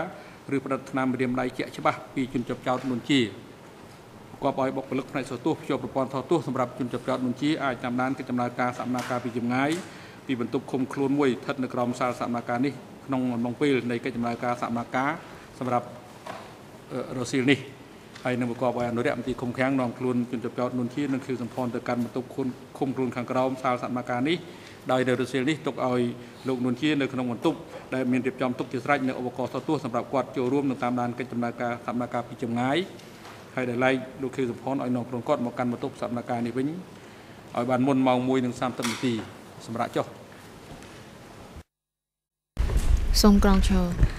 ឬប្រឌិតថ្នាំរៀមដៃជាក់ច្បាស់ពីជនជាប់ចោតនួនជាគប់ឲ្យបុគ្គលិកផ្នែកសោទស្សន៍ភ្ជាប់ប្រព័ន្ធថតទស្សន៍សម្រាប់ជនជាប់ចោតនួនជាអាចតាមដានកិច្ចដំណើរការសកម្មភាពពីចម្ងាយពីបន្ទប់ឃុំខ្លួនមួយស្ថិតនៅក្រោមសាលសកម្មភាពនេះក្នុងអំឡុងពេលនៃកិច្ចដំណើរការសកម្មភាពសម្រាប់រសៀលនេះហើយនឹងប្រកបដោយអនុរិយមន្ត្រីឃុំឃាំងនាំខ្លួនជនជាប់ចោតនួនជានិងគឺសម្ព័ន្ធទៅកាន់បន្ទប់ឃុំឃុំខ្លួនខាងក្រោមសាលសកម្មភាពនេះ ដោយនៅរសៀលនេះទុកឲ្យលោកនួនជានៅក្នុងបន្ទប់ដែលមានរៀបចំទុកជាស្រេចនៅឧបករណ៍សទស្សន៍សម្រាប់គាត់ចូលរួមនឹងតាមដានកិច្ចដំណើរការសកម្មភាពពីចម្ងាយហើយដែលឡែកលោកខៀវសុផនឲ្យនាំខ្លួនគាត់មកកាន់បន្ទប់សកម្មភាពនេះវិញឲ្យបានមុនម៉ោង1:30នាទីសម្រាប់ចុះសូមក្រងឈរ